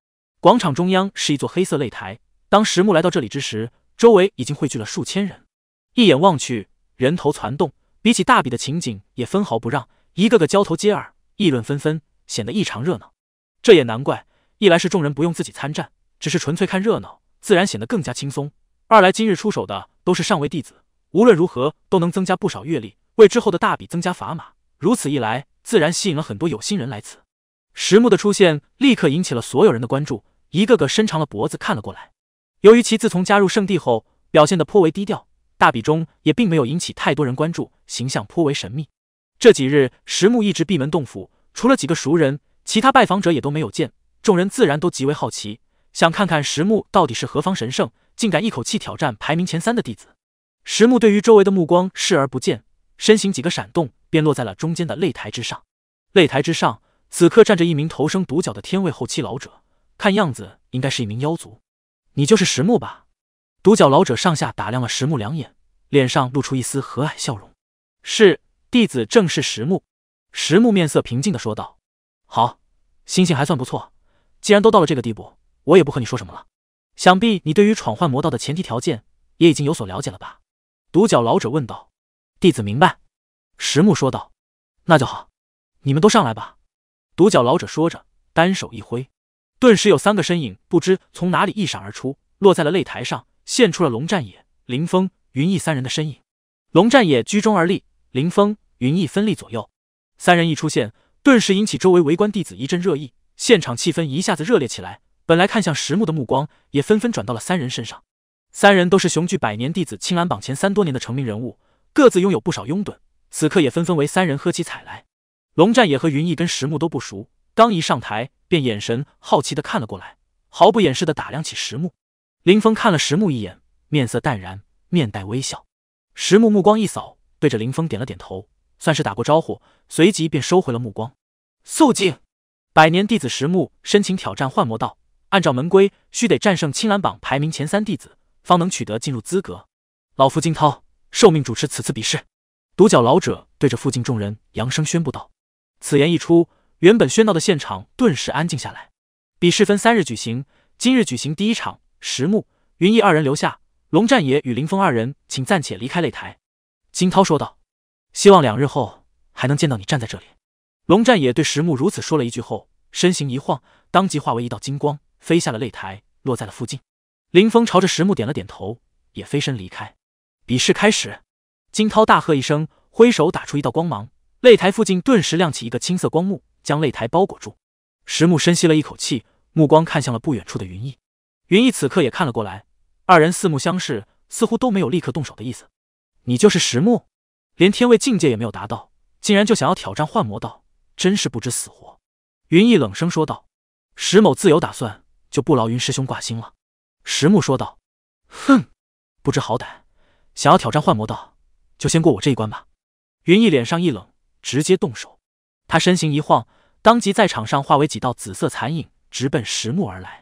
广场中央是一座黑色擂台。当石木来到这里之时，周围已经汇聚了数千人，一眼望去，人头攒动，比起大比的情景也分毫不让，一个个交头接耳。议论纷纷，显得异常热闹。这也难怪，一来是众人不用自己参战，只是纯粹看热闹，自然显得更加轻松；二来今日出手的都是上位弟子，无论如何都能增加不少阅历，为之后的大比增加砝码。如此一来，自然吸引了很多有心人来此。石木的出现立刻引起了所有人的关注，一个个伸长了脖子看了过来。由于其自从加入圣地后表现得颇为低调，大比中也并没有引起太多人关注，形象颇为神秘。这几日，石木一直闭门洞府，除了几个熟人，其他拜访者也都没有见。众人自然都极为好奇，想看看石木到底是何方神圣，竟敢一口气挑战排名前三的弟子。石木对于周围的目光视而不见，身形几个闪动，便落在了中间的擂台之上。擂台之上，此刻站着一名头生独角的天位后期老者，看样子应该是一名妖族。你就是石木吧？独角老者上下打量了石木两眼，脸上露出一丝和蔼笑容。是。弟子正是石木，石木面色平静的说道：“好，心性还算不错。既然都到了这个地步，我也不和你说什么了。想必你对于闯幻魔道的前提条件也已经有所了解了吧？”独角老者问道。“弟子明白。”石木说道。那就好，你们都上来吧。独角老者说着，单手一挥，顿时有三个身影不知从哪里一闪而出，落在了擂台上，现出了龙战野、林峰、云逸三人的身影。龙战野居中而立，林峰、云逸分立左右。三人一出现，顿时引起周围围观弟子一阵热议，现场气氛一下子热烈起来。本来看向石木的目光，也纷纷转到了三人身上。三人都是雄踞百年弟子青蓝榜前三多年的成名人物，各自拥有不少拥趸，此刻也纷纷为三人喝起彩来。龙战野和云逸跟石木都不熟，刚一上台便眼神好奇的看了过来，毫不掩饰的打量起石木。林峰看了石木一眼，面色淡然，面带微笑。石木目光一扫，对着林峰点了点头，算是打过招呼，随即便收回了目光。肃静！百年弟子石木申请挑战幻魔道，按照门规，须得战胜青蓝榜排名前三弟子，方能取得进入资格。老夫金涛受命主持此次比试。独角老者对着附近众人扬声宣布道。此言一出，原本喧闹的现场顿时安静下来。比试分三日举行，今日举行第一场。石木、云逸二人留下，龙战野与林峰二人请暂且离开擂台。金涛说道：“希望两日后还能见到你站在这里。”龙战野对石木如此说了一句后，身形一晃，当即化为一道金光，飞下了擂台，落在了附近。林峰朝着石木点了点头，也飞身离开。比试开始，金涛大喝一声，挥手打出一道光芒。擂台附近顿时亮起一个青色光幕，将擂台包裹住。石木深吸了一口气，目光看向了不远处的云逸。云逸此刻也看了过来，二人四目相视，似乎都没有立刻动手的意思。你就是石木，连天位境界也没有达到，竟然就想要挑战幻魔道，真是不知死活。云逸冷声说道：“石某自有打算，就不劳云师兄挂心了。”石木说道：“哼，不知好歹，想要挑战幻魔道，就先过我这一关吧。”云逸脸上一冷。直接动手，他身形一晃，当即在场上化为几道紫色残影，直奔石木而来。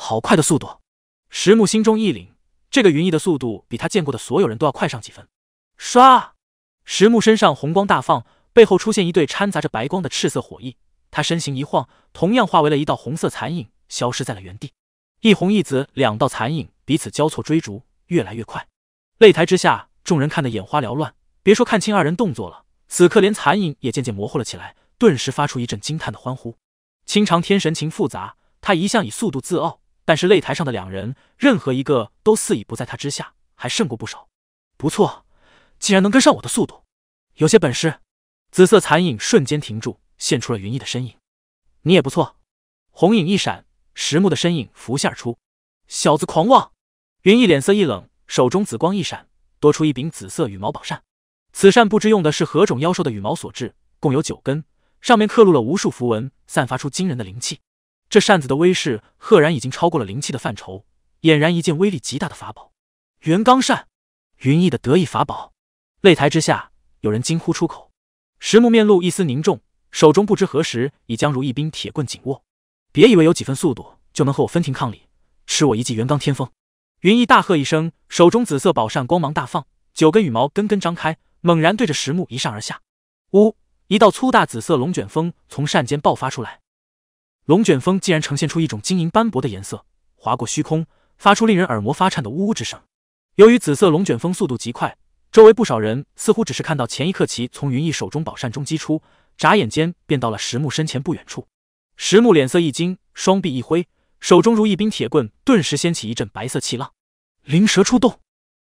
好快的速度！石木心中一凛，这个云逸的速度比他见过的所有人都要快上几分。唰！石木身上红光大放，背后出现一对掺杂着白光的赤色火翼，他身形一晃，同样化为了一道红色残影，消失在了原地。一红一紫两道残影彼此交错追逐，越来越快。擂台之下，众人看得眼花缭乱，别说看清二人动作了。此刻，连残影也渐渐模糊了起来，顿时发出一阵惊叹的欢呼。清长天神情复杂，他一向以速度自傲，但是擂台上的两人，任何一个都似已不在他之下，还胜过不少。不错，竟然能跟上我的速度，有些本事。紫色残影瞬间停住，现出了云逸的身影。你也不错。红影一闪，石木的身影浮现而出。小子狂妄！云逸脸色一冷，手中紫光一闪，多出一柄紫色羽毛宝扇。此扇不知用的是何种妖兽的羽毛所制，共有九根，上面刻录了无数符文，散发出惊人的灵气。这扇子的威势赫然已经超过了灵气的范畴，俨然一件威力极大的法宝——元刚扇，云逸的得意法宝。擂台之下，有人惊呼出口。石木面露一丝凝重，手中不知何时已将如意冰铁棍紧握。别以为有几分速度就能和我分庭抗礼，吃我一记元刚天风！云逸大喝一声，手中紫色宝扇光芒大放，九根羽毛根根张开。猛然对着石木一上而下，呜！一道粗大紫色龙卷风从扇间爆发出来，龙卷风竟然呈现出一种晶莹斑驳的颜色，划过虚空，发出令人耳膜发颤的呜呜之声。由于紫色龙卷风速度极快，周围不少人似乎只是看到前一刻其从云逸手中宝扇中击出，眨眼间便到了石木身前不远处。石木脸色一惊，双臂一挥，手中如意冰铁棍顿时掀起一阵白色气浪，灵蛇出洞！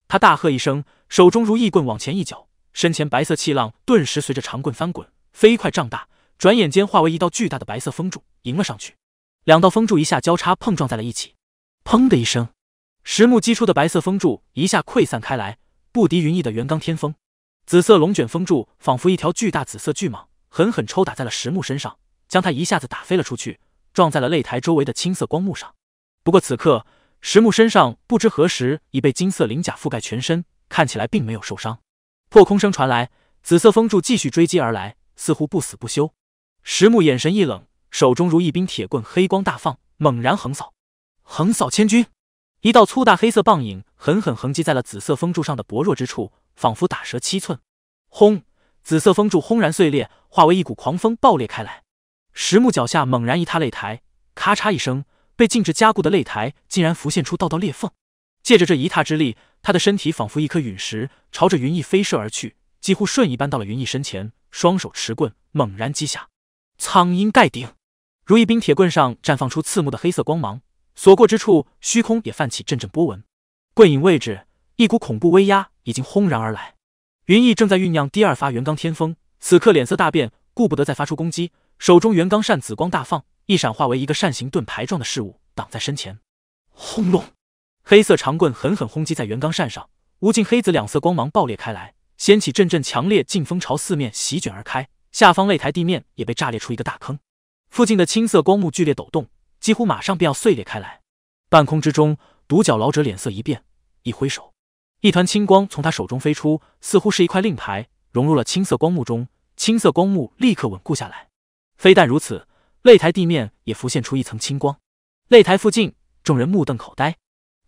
他大喝一声，手中如意棍往前一搅。身前白色气浪顿时随着长棍翻滚，飞快胀大，转眼间化为一道巨大的白色风柱，迎了上去。两道风柱一下交叉碰撞在了一起，砰的一声，石木击出的白色风柱一下溃散开来，不敌云逸的元刚天风。紫色龙卷风柱仿佛一条巨大紫色巨蟒，狠狠抽打在了石木身上，将他一下子打飞了出去，撞在了擂台周围的青色光幕上。不过此刻石木身上不知何时已被金色鳞甲覆盖全身，看起来并没有受伤。破空声传来，紫色风柱继续追击而来，似乎不死不休。石木眼神一冷，手中如意冰铁棍黑光大放，猛然横扫。横扫千军，一道粗大黑色棒影狠狠横击在了紫色风柱上的薄弱之处，仿佛打折七寸。轰！紫色风柱轰然碎裂，化为一股狂风爆裂开来。石木脚下猛然一踏擂台，咔嚓一声，被禁制加固的擂台竟然浮现出道道裂缝。借着这一踏之力，他的身体仿佛一颗陨石，朝着云逸飞射而去，几乎瞬移般到了云逸身前，双手持棍猛然击下，苍鹰盖顶。如意冰铁棍上绽放出刺目的黑色光芒，所过之处，虚空也泛起阵阵波纹。棍影位置，一股恐怖威压已经轰然而来。云逸正在酝酿第二发元刚天风，此刻脸色大变，顾不得再发出攻击，手中元刚扇紫光大放，一闪化为一个扇形盾牌状的事物挡在身前。轰隆！黑色长棍狠狠轰击在元刚扇上，无尽黑紫两色光芒爆裂开来，掀起阵阵强烈劲风朝四面席卷而开。下方擂台地面也被炸裂出一个大坑，附近的青色光幕剧烈抖动，几乎马上便要碎裂开来。半空之中，独角老者脸色一变，一挥手，一团青光从他手中飞出，似乎是一块令牌，融入了青色光幕中。青色光幕立刻稳固下来。非但如此，擂台地面也浮现出一层青光。擂台附近，众人目瞪口呆。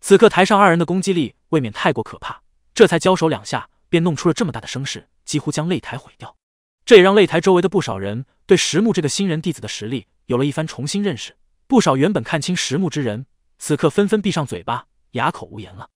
此刻台上二人的攻击力未免太过可怕，这才交手两下便弄出了这么大的声势，几乎将擂台毁掉。这也让擂台周围的不少人对石木这个新人弟子的实力有了一番重新认识。不少原本看清石木之人，此刻纷纷闭上嘴巴，哑口无言了。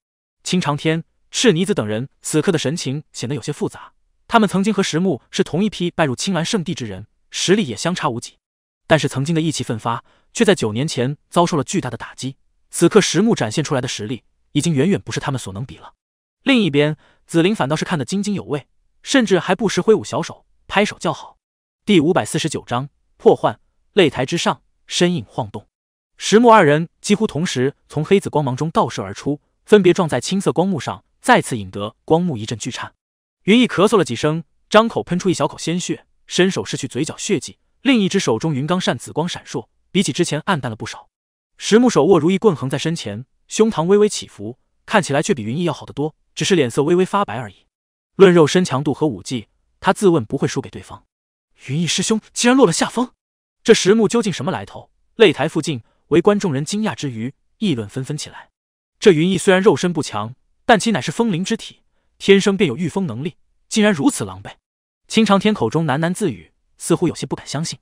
青长天、赤泥子等人此刻的神情显得有些复杂。他们曾经和石木是同一批拜入青蓝圣地之人，实力也相差无几，但是曾经的意气奋发，却在九年前遭受了巨大的打击。此刻石木展现出来的实力，已经远远不是他们所能比了。另一边，紫菱反倒是看得津津有味，甚至还不时挥舞小手，拍手叫好。第五百四十九章破幻。擂台之上，身影晃动，石木二人几乎同时从黑紫光芒中倒射而出，分别撞在青色光幕上，再次引得光幕一阵巨颤。云逸咳嗽了几声，张口喷出一小口鲜血，伸手拭去嘴角血迹，另一只手中云钢扇紫光闪烁，比起之前暗淡了不少。石木手握如意棍横在身前，胸膛微微起伏，看起来却比云逸要好得多，只是脸色微微发白而已。论肉身强度和武技，他自问不会输给对方。云逸师兄竟然落了下风，这石木究竟什么来头？擂台附近，围观众人惊讶之余，议论纷纷起来。这云逸虽然肉身不强，但其乃是风灵之体，天生便有御风能力，竟然如此狼狈。青长天口中喃喃自语，似乎有些不敢相信。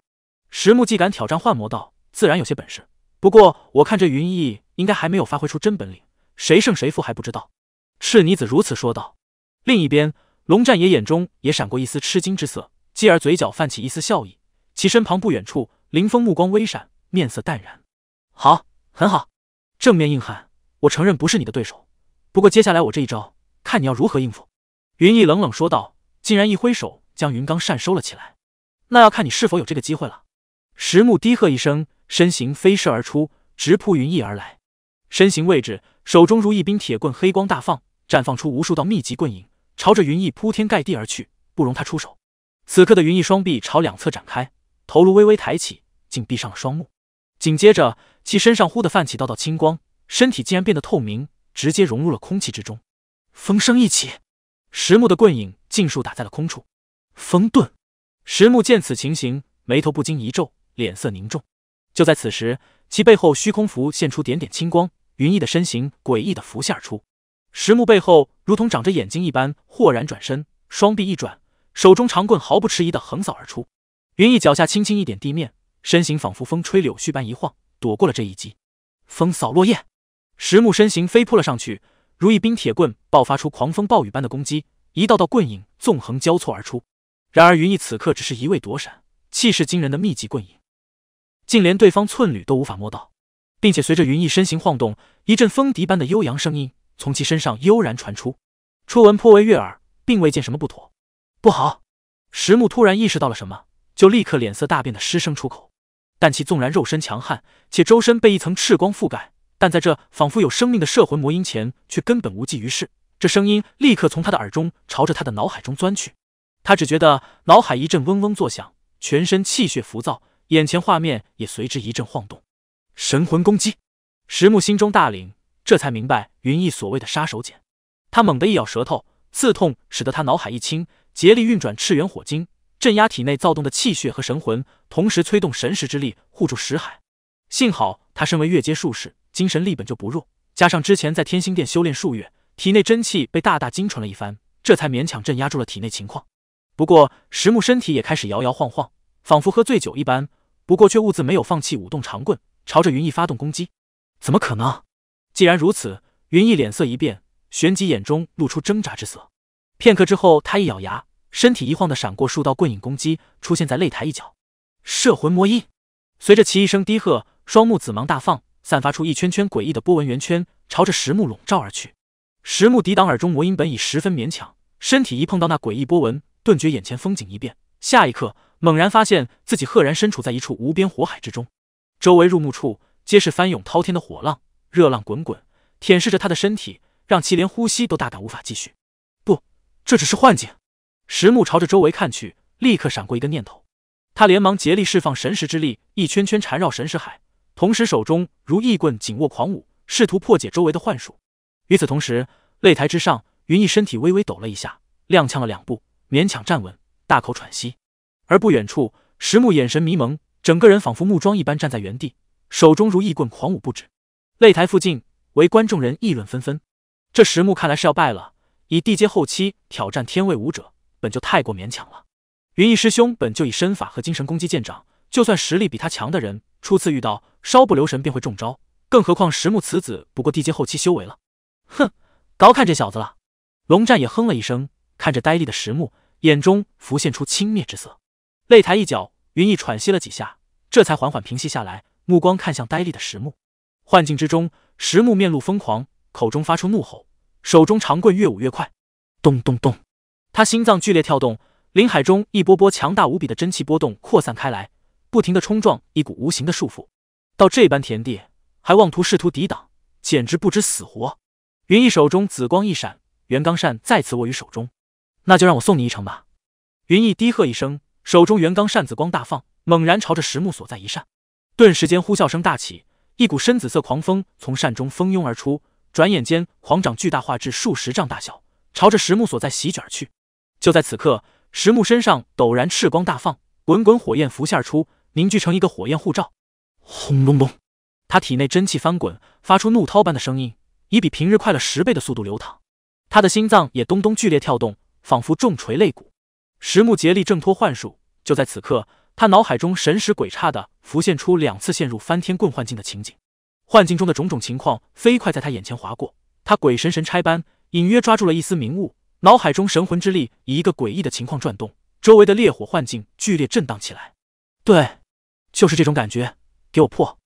石木既敢挑战幻魔道，自然有些本事。不过我看这云逸应该还没有发挥出真本领，谁胜谁负还不知道。赤泥子如此说道。另一边，龙战爷眼中也闪过一丝吃惊之色，继而嘴角泛起一丝笑意。其身旁不远处，林峰目光微闪，面色淡然。好，很好，正面硬汉，我承认不是你的对手。不过接下来我这一招，看你要如何应付。云逸冷冷说道，竟然一挥手将云刚扇收了起来。那要看你是否有这个机会了。石木低喝一声。身形飞射而出，直扑云逸而来。身形位置，手中如意冰铁棍黑光大放，绽放出无数道密集棍影，朝着云逸铺天盖地而去，不容他出手。此刻的云逸双臂朝两侧展开，头颅微微抬起，竟闭上了双目。紧接着，其身上忽的泛起道道青光，身体竟然变得透明，直接融入了空气之中。风声一起，石木的棍影尽数打在了空处。风遁。石木见此情形，眉头不禁一皱，脸色凝重。就在此时，其背后虚空浮现出点点青光，云逸的身形诡异的浮现而出。石木背后如同长着眼睛一般，豁然转身，双臂一转，手中长棍毫不迟疑的横扫而出。云逸脚下轻轻一点地面，身形仿佛风吹柳絮般一晃，躲过了这一击。风扫落叶，石木身形飞扑了上去，如一冰铁棍爆发出狂风暴雨般的攻击，一道道棍影纵横交错而出。然而云逸此刻只是一味躲闪，气势惊人的密集棍影。竟连对方寸缕都无法摸到，并且随着云逸身形晃动，一阵风笛般的悠扬声音从其身上悠然传出，初闻颇为悦耳，并未见什么不妥。不好！石木突然意识到了什么，就立刻脸色大变的失声出口。但其纵然肉身强悍，且周身被一层赤光覆盖，但在这仿佛有生命的摄魂魔音前，却根本无济于事。这声音立刻从他的耳中朝着他的脑海中钻去，他只觉得脑海一阵嗡嗡作响，全身气血浮躁。眼前画面也随之一阵晃动，神魂攻击。石木心中大凛，这才明白云逸所谓的杀手锏。他猛地一咬舌头，刺痛使得他脑海一清，竭力运转赤元火晶，镇压体内躁动的气血和神魂，同时催动神识之力护住识海。幸好他身为月阶术士，精神力本就不弱，加上之前在天星殿修炼数月，体内真气被大大精纯了一番，这才勉强镇压住了体内情况。不过石木身体也开始摇摇晃晃，仿佛喝醉酒一般。不过却兀自没有放弃舞动长棍，朝着云逸发动攻击。怎么可能？既然如此，云逸脸色一变，旋即眼中露出挣扎之色。片刻之后，他一咬牙，身体一晃的闪过数道棍影攻击，出现在擂台一角。摄魂魔音，随着其一声低喝，双目紫芒大放，散发出一圈圈诡异的波纹圆圈，朝着石木笼罩而去。石木抵挡耳中魔音本已十分勉强，身体一碰到那诡异波纹，顿觉眼前风景一变，下一刻猛然发现自己赫然身处在一处无边火海之中，周围入目处皆是翻涌滔天的火浪，热浪滚滚，舔舐着他的身体，让其连呼吸都大感无法继续。不，这只是幻境。石木朝着周围看去，立刻闪过一个念头，他连忙竭力释放神识之力，一圈圈缠绕神识海，同时手中如意棍紧握狂舞，试图破解周围的幻术。与此同时，擂台之上，云逸身体微微抖了一下，踉跄了两步，勉强站稳，大口喘息。而不远处，石木眼神迷蒙，整个人仿佛木桩一般站在原地，手中如意棍狂舞不止。擂台附近，围观众人议论纷纷。这石木看来是要败了，以地阶后期挑战天位武者，本就太过勉强了。云逸师兄本就以身法和精神攻击见长，就算实力比他强的人，初次遇到，稍不留神便会中招。更何况石木此子不过地阶后期修为了。哼，高看这小子了。龙战也哼了一声，看着呆立的石木，眼中浮现出轻蔑之色。擂台一角，云逸喘息了几下，这才缓缓平息下来，目光看向呆立的石木。幻境之中，石木面露疯狂，口中发出怒吼，手中长棍越舞越快，咚咚咚，他心脏剧烈跳动，林海中一波波强大无比的真气波动扩散开来，不停的冲撞一股无形的束缚。到这般田地，还妄图试图抵挡，简直不知死活。云逸手中紫光一闪，元钢扇再次握于手中，那就让我送你一程吧。云逸低喝一声，手中元钢扇紫光大放，猛然朝着石木所在一扇，顿时间呼啸声大起，一股深紫色狂风从扇中蜂拥而出，转眼间狂掌巨大化至数十丈大小，朝着石木所在席卷而去。就在此刻，石木身上陡然赤光大放，滚滚火焰浮现而出，凝聚成一个火焰护罩。轰隆隆，他体内真气翻滚，发出怒涛般的声音。以比平日快了十倍的速度流淌，他的心脏也咚咚剧烈跳动，仿佛重锤肋骨。石木竭力挣脱幻术，就在此刻，他脑海中神识鬼差的浮现出两次陷入翻天棍幻境的情景，幻境中的种种情况飞快在他眼前划过，他鬼神神差般隐约抓住了一丝明悟，脑海中神魂之力以一个诡异的情况转动，周围的烈火幻境剧烈震荡起来。对，就是这种感觉，给我破！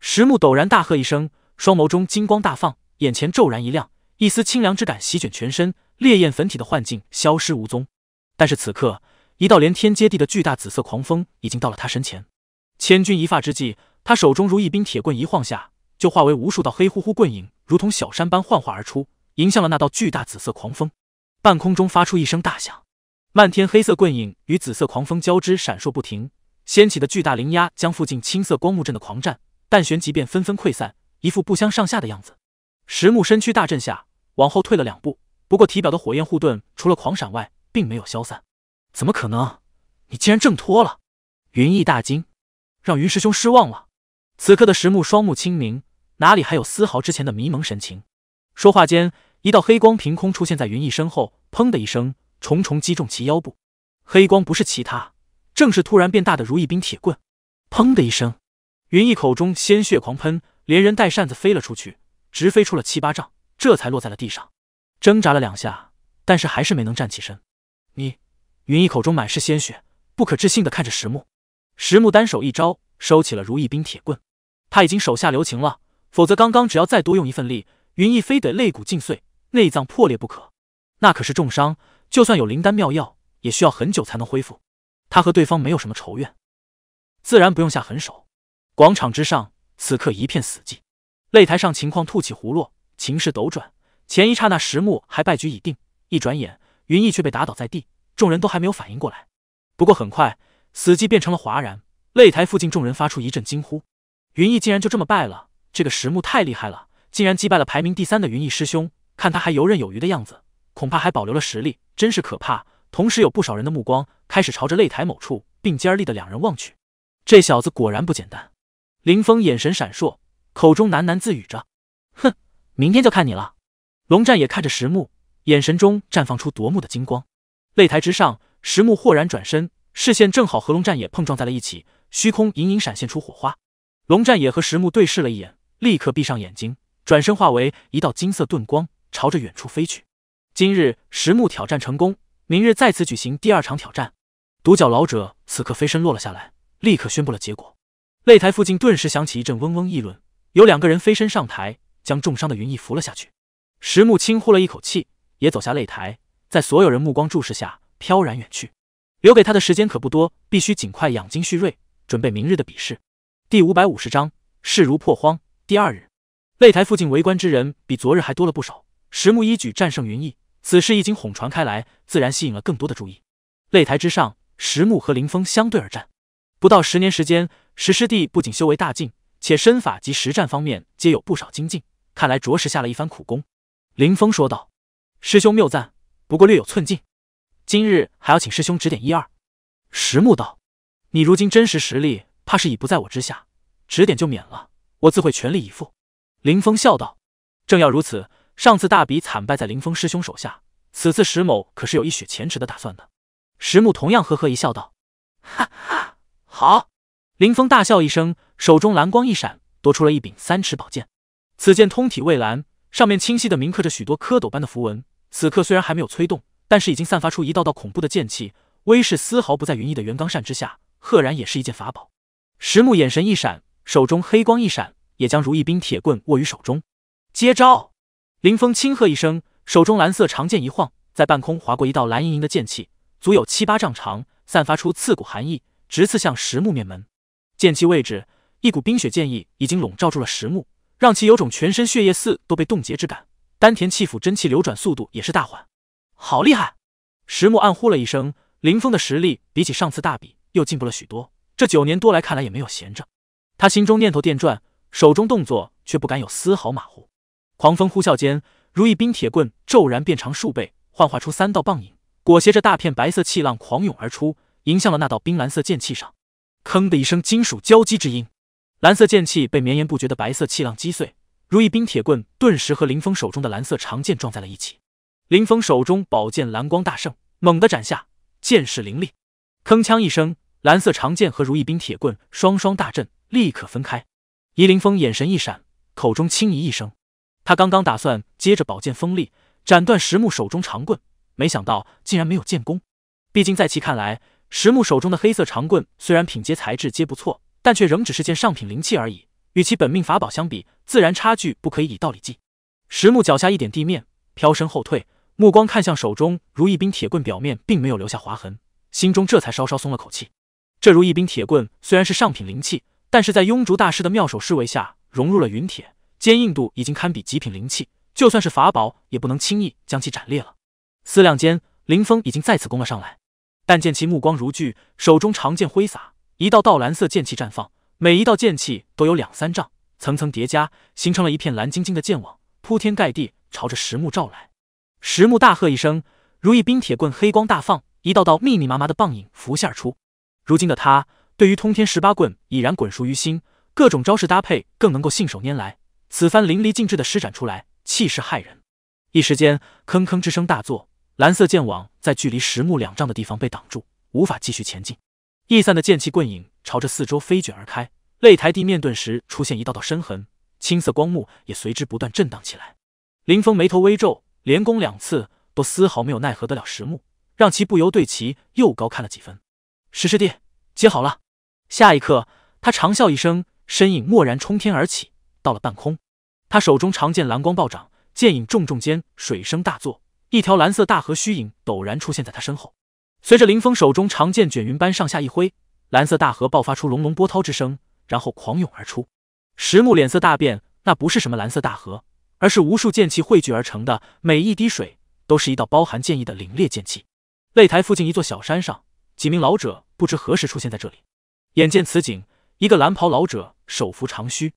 石木陡然大喝一声，双眸中金光大放。眼前骤然一亮，一丝清凉之感席卷全身，烈焰焚体的幻境消失无踪。但是此刻，一道连天接地的巨大紫色狂风已经到了他身前。千钧一发之际，他手中如意冰铁棍一晃下，就化为无数道黑乎乎棍影，如同小山般幻化而出，迎向了那道巨大紫色狂风。半空中发出一声大响，漫天黑色棍影与紫色狂风交织闪烁不停，掀起的巨大灵压将附近青色光幕阵的狂战但旋即便纷纷溃散，一副不相上下的样子。石木身躯大震下，往后退了两步。不过体表的火焰护盾除了狂闪外，并没有消散。怎么可能？你竟然挣脱了！云逸大惊，让云师兄失望了。此刻的石木双目清明，哪里还有丝毫之前的迷蒙神情？说话间，一道黑光凭空出现在云逸身后，砰的一声，重重击中其腰部。黑光不是其他，正是突然变大的如意冰铁棍。砰的一声，云逸口中鲜血狂喷，连人带扇子飞了出去。直飞出了七八丈，这才落在了地上，挣扎了两下，但是还是没能站起身。你，云逸口中满是鲜血，不可置信的看着石木。石木单手一招，收起了如意冰铁棍。他已经手下留情了，否则刚刚只要再多用一份力，云逸非得肋骨尽碎，内脏破裂不可。那可是重伤，就算有灵丹妙药，也需要很久才能恢复。他和对方没有什么仇怨，自然不用下狠手。广场之上，此刻一片死寂。擂台上情况突起胡落，情势斗转。前一刹那，石木还败局已定，一转眼，云逸却被打倒在地，众人都还没有反应过来。不过很快，死寂变成了哗然。擂台附近众人发出一阵惊呼：云逸竟然就这么败了！这个石木太厉害了，竟然击败了排名第三的云逸师兄。看他还游刃有余的样子，恐怕还保留了实力，真是可怕。同时，有不少人的目光开始朝着擂台某处并肩而立的两人望去。这小子果然不简单。林峰眼神闪烁。口中喃喃自语着：“哼，明天就看你了。”龙战也看着石木，眼神中绽放出夺目的金光。擂台之上，石木豁然转身，视线正好和龙战也碰撞在了一起，虚空隐隐闪现出火花。龙战也和石木对视了一眼，立刻闭上眼睛，转身化为一道金色盾光，朝着远处飞去。今日石木挑战成功，明日再次举行第二场挑战。独角老者此刻飞身落了下来，立刻宣布了结果。擂台附近顿时响起一阵嗡嗡议论。有两个人飞身上台，将重伤的云逸扶了下去。石木轻呼了一口气，也走下擂台，在所有人目光注视下飘然远去。留给他的时间可不多，必须尽快养精蓄锐，准备明日的比试。第五百五十章势如破荒。第二日，擂台附近围观之人比昨日还多了不少。石木一举战胜云逸，此事一经哄传开来，自然吸引了更多的注意。擂台之上，石木和林峰相对而战。不到十年时间，石师弟不仅修为大进。且身法及实战方面皆有不少精进，看来着实下了一番苦功。林峰说道：“师兄谬赞，不过略有寸进，今日还要请师兄指点一二。”石木道：“你如今真实实力，怕是已不在我之下，指点就免了，我自会全力以赴。”林峰笑道：“正要如此，上次大比惨败在林峰师兄手下，此次石某可是有一雪前耻的打算的。”石木同样呵呵一笑道：“哈哈，好。”林峰大笑一声，手中蓝光一闪，多出了一柄三尺宝剑。此剑通体蔚蓝，上面清晰的铭刻着许多蝌蚪般的符文。此刻虽然还没有催动，但是已经散发出一道道恐怖的剑气，威势丝毫不在云逸的元罡扇之下，赫然也是一件法宝。石木眼神一闪，手中黑光一闪，也将如意冰铁棍握于手中。接招！林峰轻喝一声，手中蓝色长剑一晃，在半空划过一道蓝莹莹的剑气，足有七八丈长，散发出刺骨寒意，直刺向石木面门。剑气位置，一股冰雪剑意已经笼罩住了石木，让其有种全身血液似都被冻结之感。丹田气府真气流转速度也是大缓。好厉害！石木暗呼了一声。林峰的实力比起上次大比又进步了许多，这九年多来看来也没有闲着。他心中念头电转，手中动作却不敢有丝毫马虎。狂风呼啸间，如意冰铁棍骤然变长数倍，幻化出三道棒影，裹挟着大片白色气浪狂涌而出，迎向了那道冰蓝色剑气上。吭的一声金属交击之音，蓝色剑气被绵延不绝的白色气浪击碎，如意冰铁棍顿时和林峰手中的蓝色长剑撞在了一起。林峰手中宝剑蓝光大盛，猛地斩下，剑势凌厉。铿锵一声，蓝色长剑和如意冰铁棍双双大震，立刻分开。夷林峰眼神一闪，口中轻疑一声，他刚刚打算接着宝剑锋利斩断石木手中长棍，没想到竟然没有建功。毕竟在其看来。石木手中的黑色长棍虽然品阶材质皆不错，但却仍只是件上品灵器而已，与其本命法宝相比，自然差距不可以以道理计。石木脚下一点地面，飘身后退，目光看向手中如意冰铁棍，表面并没有留下划痕，心中这才稍稍松了口气。这如意冰铁棍虽然是上品灵器，但是在雍竹大师的妙手施为下，融入了云铁，坚硬度已经堪比极品灵器，就算是法宝也不能轻易将其斩裂了。思量间，林峰已经再次攻了上来。但见其目光如炬，手中长剑挥洒，一道道蓝色剑气绽放，每一道剑气都有两三丈，层层叠加，形成了一片蓝晶晶的剑网，铺天盖地朝着石木照来。石木大喝一声，如意冰铁棍黑光大放，一道道密密麻麻的棒影浮现而出。如今的他，对于通天十八棍已然滚熟于心，各种招式搭配更能够信手拈来。此番淋漓尽致的施展出来，气势骇人。一时间，铿铿之声大作。蓝色剑网在距离石木两丈的地方被挡住，无法继续前进。易散的剑气棍影朝着四周飞卷而开，擂台地面顿时出现一道道深痕，青色光幕也随之不断震荡起来。林峰眉头微皱，连攻两次都丝毫没有奈何得了石木，让其不由对其又高看了几分。石师弟，接好了！下一刻，他长笑一声，身影蓦然冲天而起，到了半空。他手中长剑蓝光暴涨，剑影重重间，水声大作。一条蓝色大河虚影陡然出现在他身后，随着林峰手中长剑卷云般上下一挥，蓝色大河爆发出隆隆波涛之声，然后狂涌而出。石木脸色大变，那不是什么蓝色大河，而是无数剑气汇聚而成的，每一滴水都是一道包含剑意的凛冽剑气。擂台附近一座小山上，几名老者不知何时出现在这里。眼见此景，一个蓝袍老者手扶长须，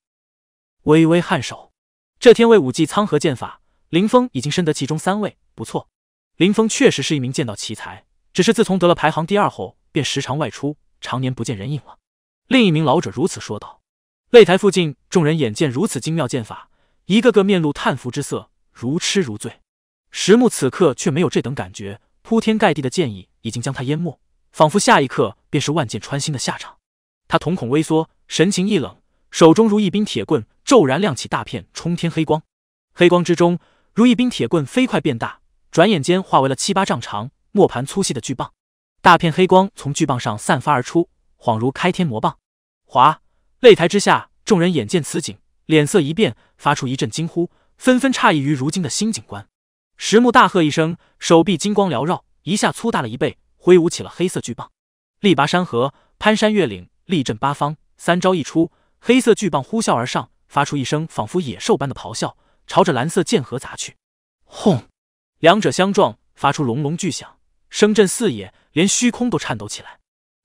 微微颔首。这天位武技苍河剑法，林峰已经深得其中三位。不错，林峰确实是一名剑道奇才，只是自从得了排行第二后，便时常外出，常年不见人影了。另一名老者如此说道。擂台附近众人眼见如此精妙剑法，一个个面露叹服之色，如痴如醉。石木此刻却没有这等感觉，铺天盖地的剑意已经将他淹没，仿佛下一刻便是万箭穿心的下场。他瞳孔微缩，神情一冷，手中如意冰铁棍骤然亮起大片冲天黑光，黑光之中，如意冰铁棍飞快变大。转眼间化为了七八丈长，磨盘粗细的巨棒，大片黑光从巨棒上散发而出，恍如开天魔棒。哗！擂台之下，众人眼见此景，脸色一变，发出一阵惊呼，纷纷诧异于如今的新景观。石木大喝一声，手臂金光缭绕，一下粗大了一倍，挥舞起了黑色巨棒，力拔山河，攀山越岭，力震八方。三招一出，黑色巨棒呼啸而上，发出一声仿佛野兽般的咆哮，朝着蓝色剑河砸去。轰！两者相撞，发出隆隆巨响，声震四野，连虚空都颤抖起来。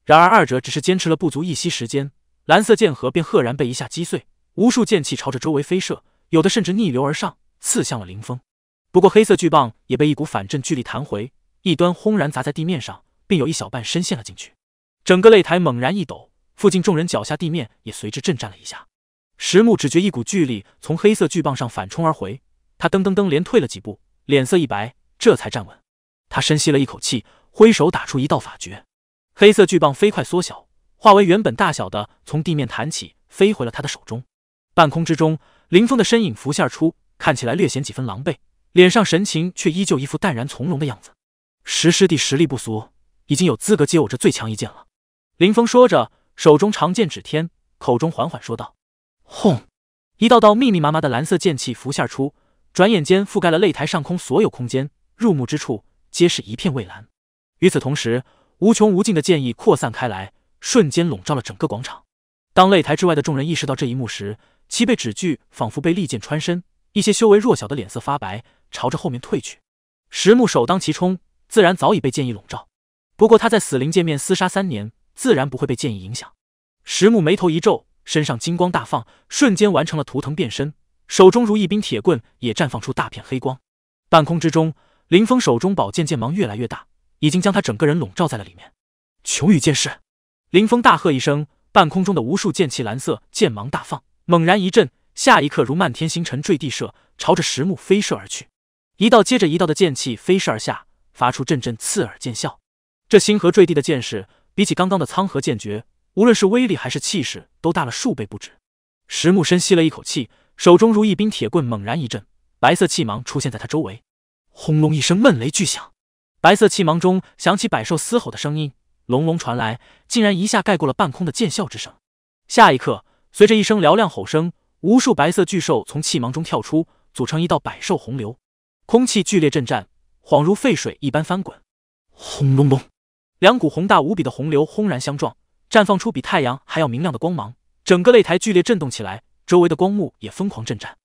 然而二者只是坚持了不足一息时间，蓝色剑河便赫然被一下击碎，无数剑气朝着周围飞射，有的甚至逆流而上，刺向了林峰。不过，黑色巨棒也被一股反震巨力弹回，一端轰然砸在地面上，并有一小半深陷了进去。整个擂台猛然一抖，附近众人脚下地面也随之震颤了一下。石木只觉一股巨力从黑色巨棒上反冲而回，他噔噔噔连退了几步，脸色一白，这才站稳。他深吸了一口气，挥手打出一道法诀，黑色巨棒飞快缩小，化为原本大小的，从地面弹起，飞回了他的手中。半空之中，林峰的身影浮现而出，看起来略显几分狼狈。脸上神情却依旧一副淡然从容的样子。石师弟实力不俗，已经有资格接我这最强一剑了。林峰说着，手中长剑指天，口中缓缓说道：“轰！”一道道密密麻麻的蓝色剑气浮现出，转眼间覆盖了擂台上空所有空间，入目之处皆是一片蔚蓝。与此同时，无穷无尽的剑意扩散开来，瞬间笼罩了整个广场。当擂台之外的众人意识到这一幕时，其被指具仿佛被利剑穿身，一些修为弱小的脸色发白。朝着后面退去，石木首当其冲，自然早已被剑意笼罩。不过他在死灵界面厮杀三年，自然不会被剑意影响。石木眉头一皱，身上金光大放，瞬间完成了图腾变身，手中如一柄铁棍也绽放出大片黑光。半空之中，林峰手中宝剑剑芒越来越大，已经将他整个人笼罩在了里面。琼羽剑士，林峰大喝一声，半空中的无数剑气蓝色剑芒大放，猛然一震，下一刻如漫天星辰坠地射，朝着石木飞射而去。一道接着一道的剑气飞射而下，发出阵阵刺耳剑啸。这星河坠地的剑势，比起刚刚的苍河剑诀，无论是威力还是气势，都大了数倍不止。石木深吸了一口气，手中如意冰铁棍猛然一震，白色气芒出现在他周围。轰隆一声闷雷巨响，白色气芒中响起百兽嘶吼的声音，隆隆传来，竟然一下盖过了半空的剑啸之声。下一刻，随着一声嘹亮吼声，无数白色巨兽从气芒中跳出，组成一道百兽洪流。空气剧烈震颤，恍如沸水一般翻滚。轰隆隆，两股宏大无比的洪流轰然相撞，绽放出比太阳还要明亮的光芒。整个擂台剧烈震动起来，周围的光幕也疯狂震颤。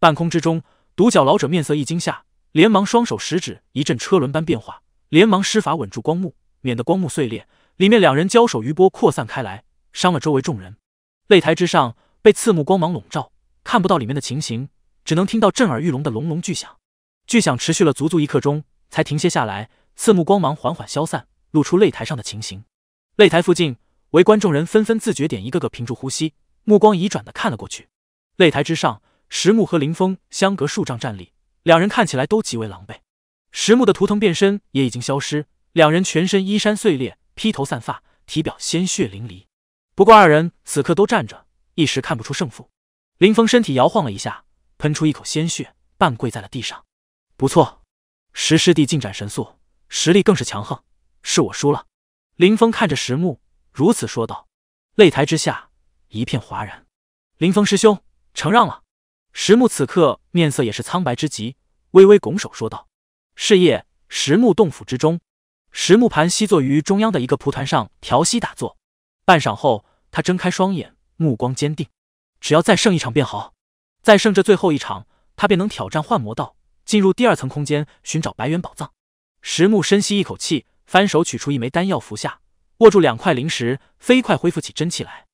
半空之中，独角老者面色一惊下，连忙双手食指一阵车轮般变化，连忙施法稳住光幕，免得光幕碎裂。里面两人交手余波扩散开来，伤了周围众人。擂台之上被刺目光芒笼罩，看不到里面的情形，只能听到震耳欲聋的隆隆巨响。巨响持续了足足一刻钟，才停歇下来。刺目光芒缓缓消散，露出擂台上的情形。擂台附近，围观众人纷纷自觉点一个个屏住呼吸，目光移转的看了过去。擂台之上，石木和林峰相隔数丈站立，两人看起来都极为狼狈。石木的图腾变身也已经消失，两人全身衣衫碎裂，披头散发，体表鲜血淋漓。不过二人此刻都站着，一时看不出胜负。林峰身体摇晃了一下，喷出一口鲜血，半跪在了地上。不错，石师弟进展神速，实力更是强横。是我输了。林峰看着石木，如此说道。擂台之下一片哗然。林峰师兄，承让了。石木此刻面色也是苍白之极，微微拱手说道：“是夜，石木洞府之中，石木盘膝坐于中央的一个蒲团上调息打坐。半晌后，他睁开双眼，目光坚定。只要再胜一场便好，再胜这最后一场，他便能挑战幻魔道。”进入第二层空间寻找白元宝藏，石木深吸一口气，翻手取出一枚丹药服下，握住两块灵石，飞快恢复起真气来。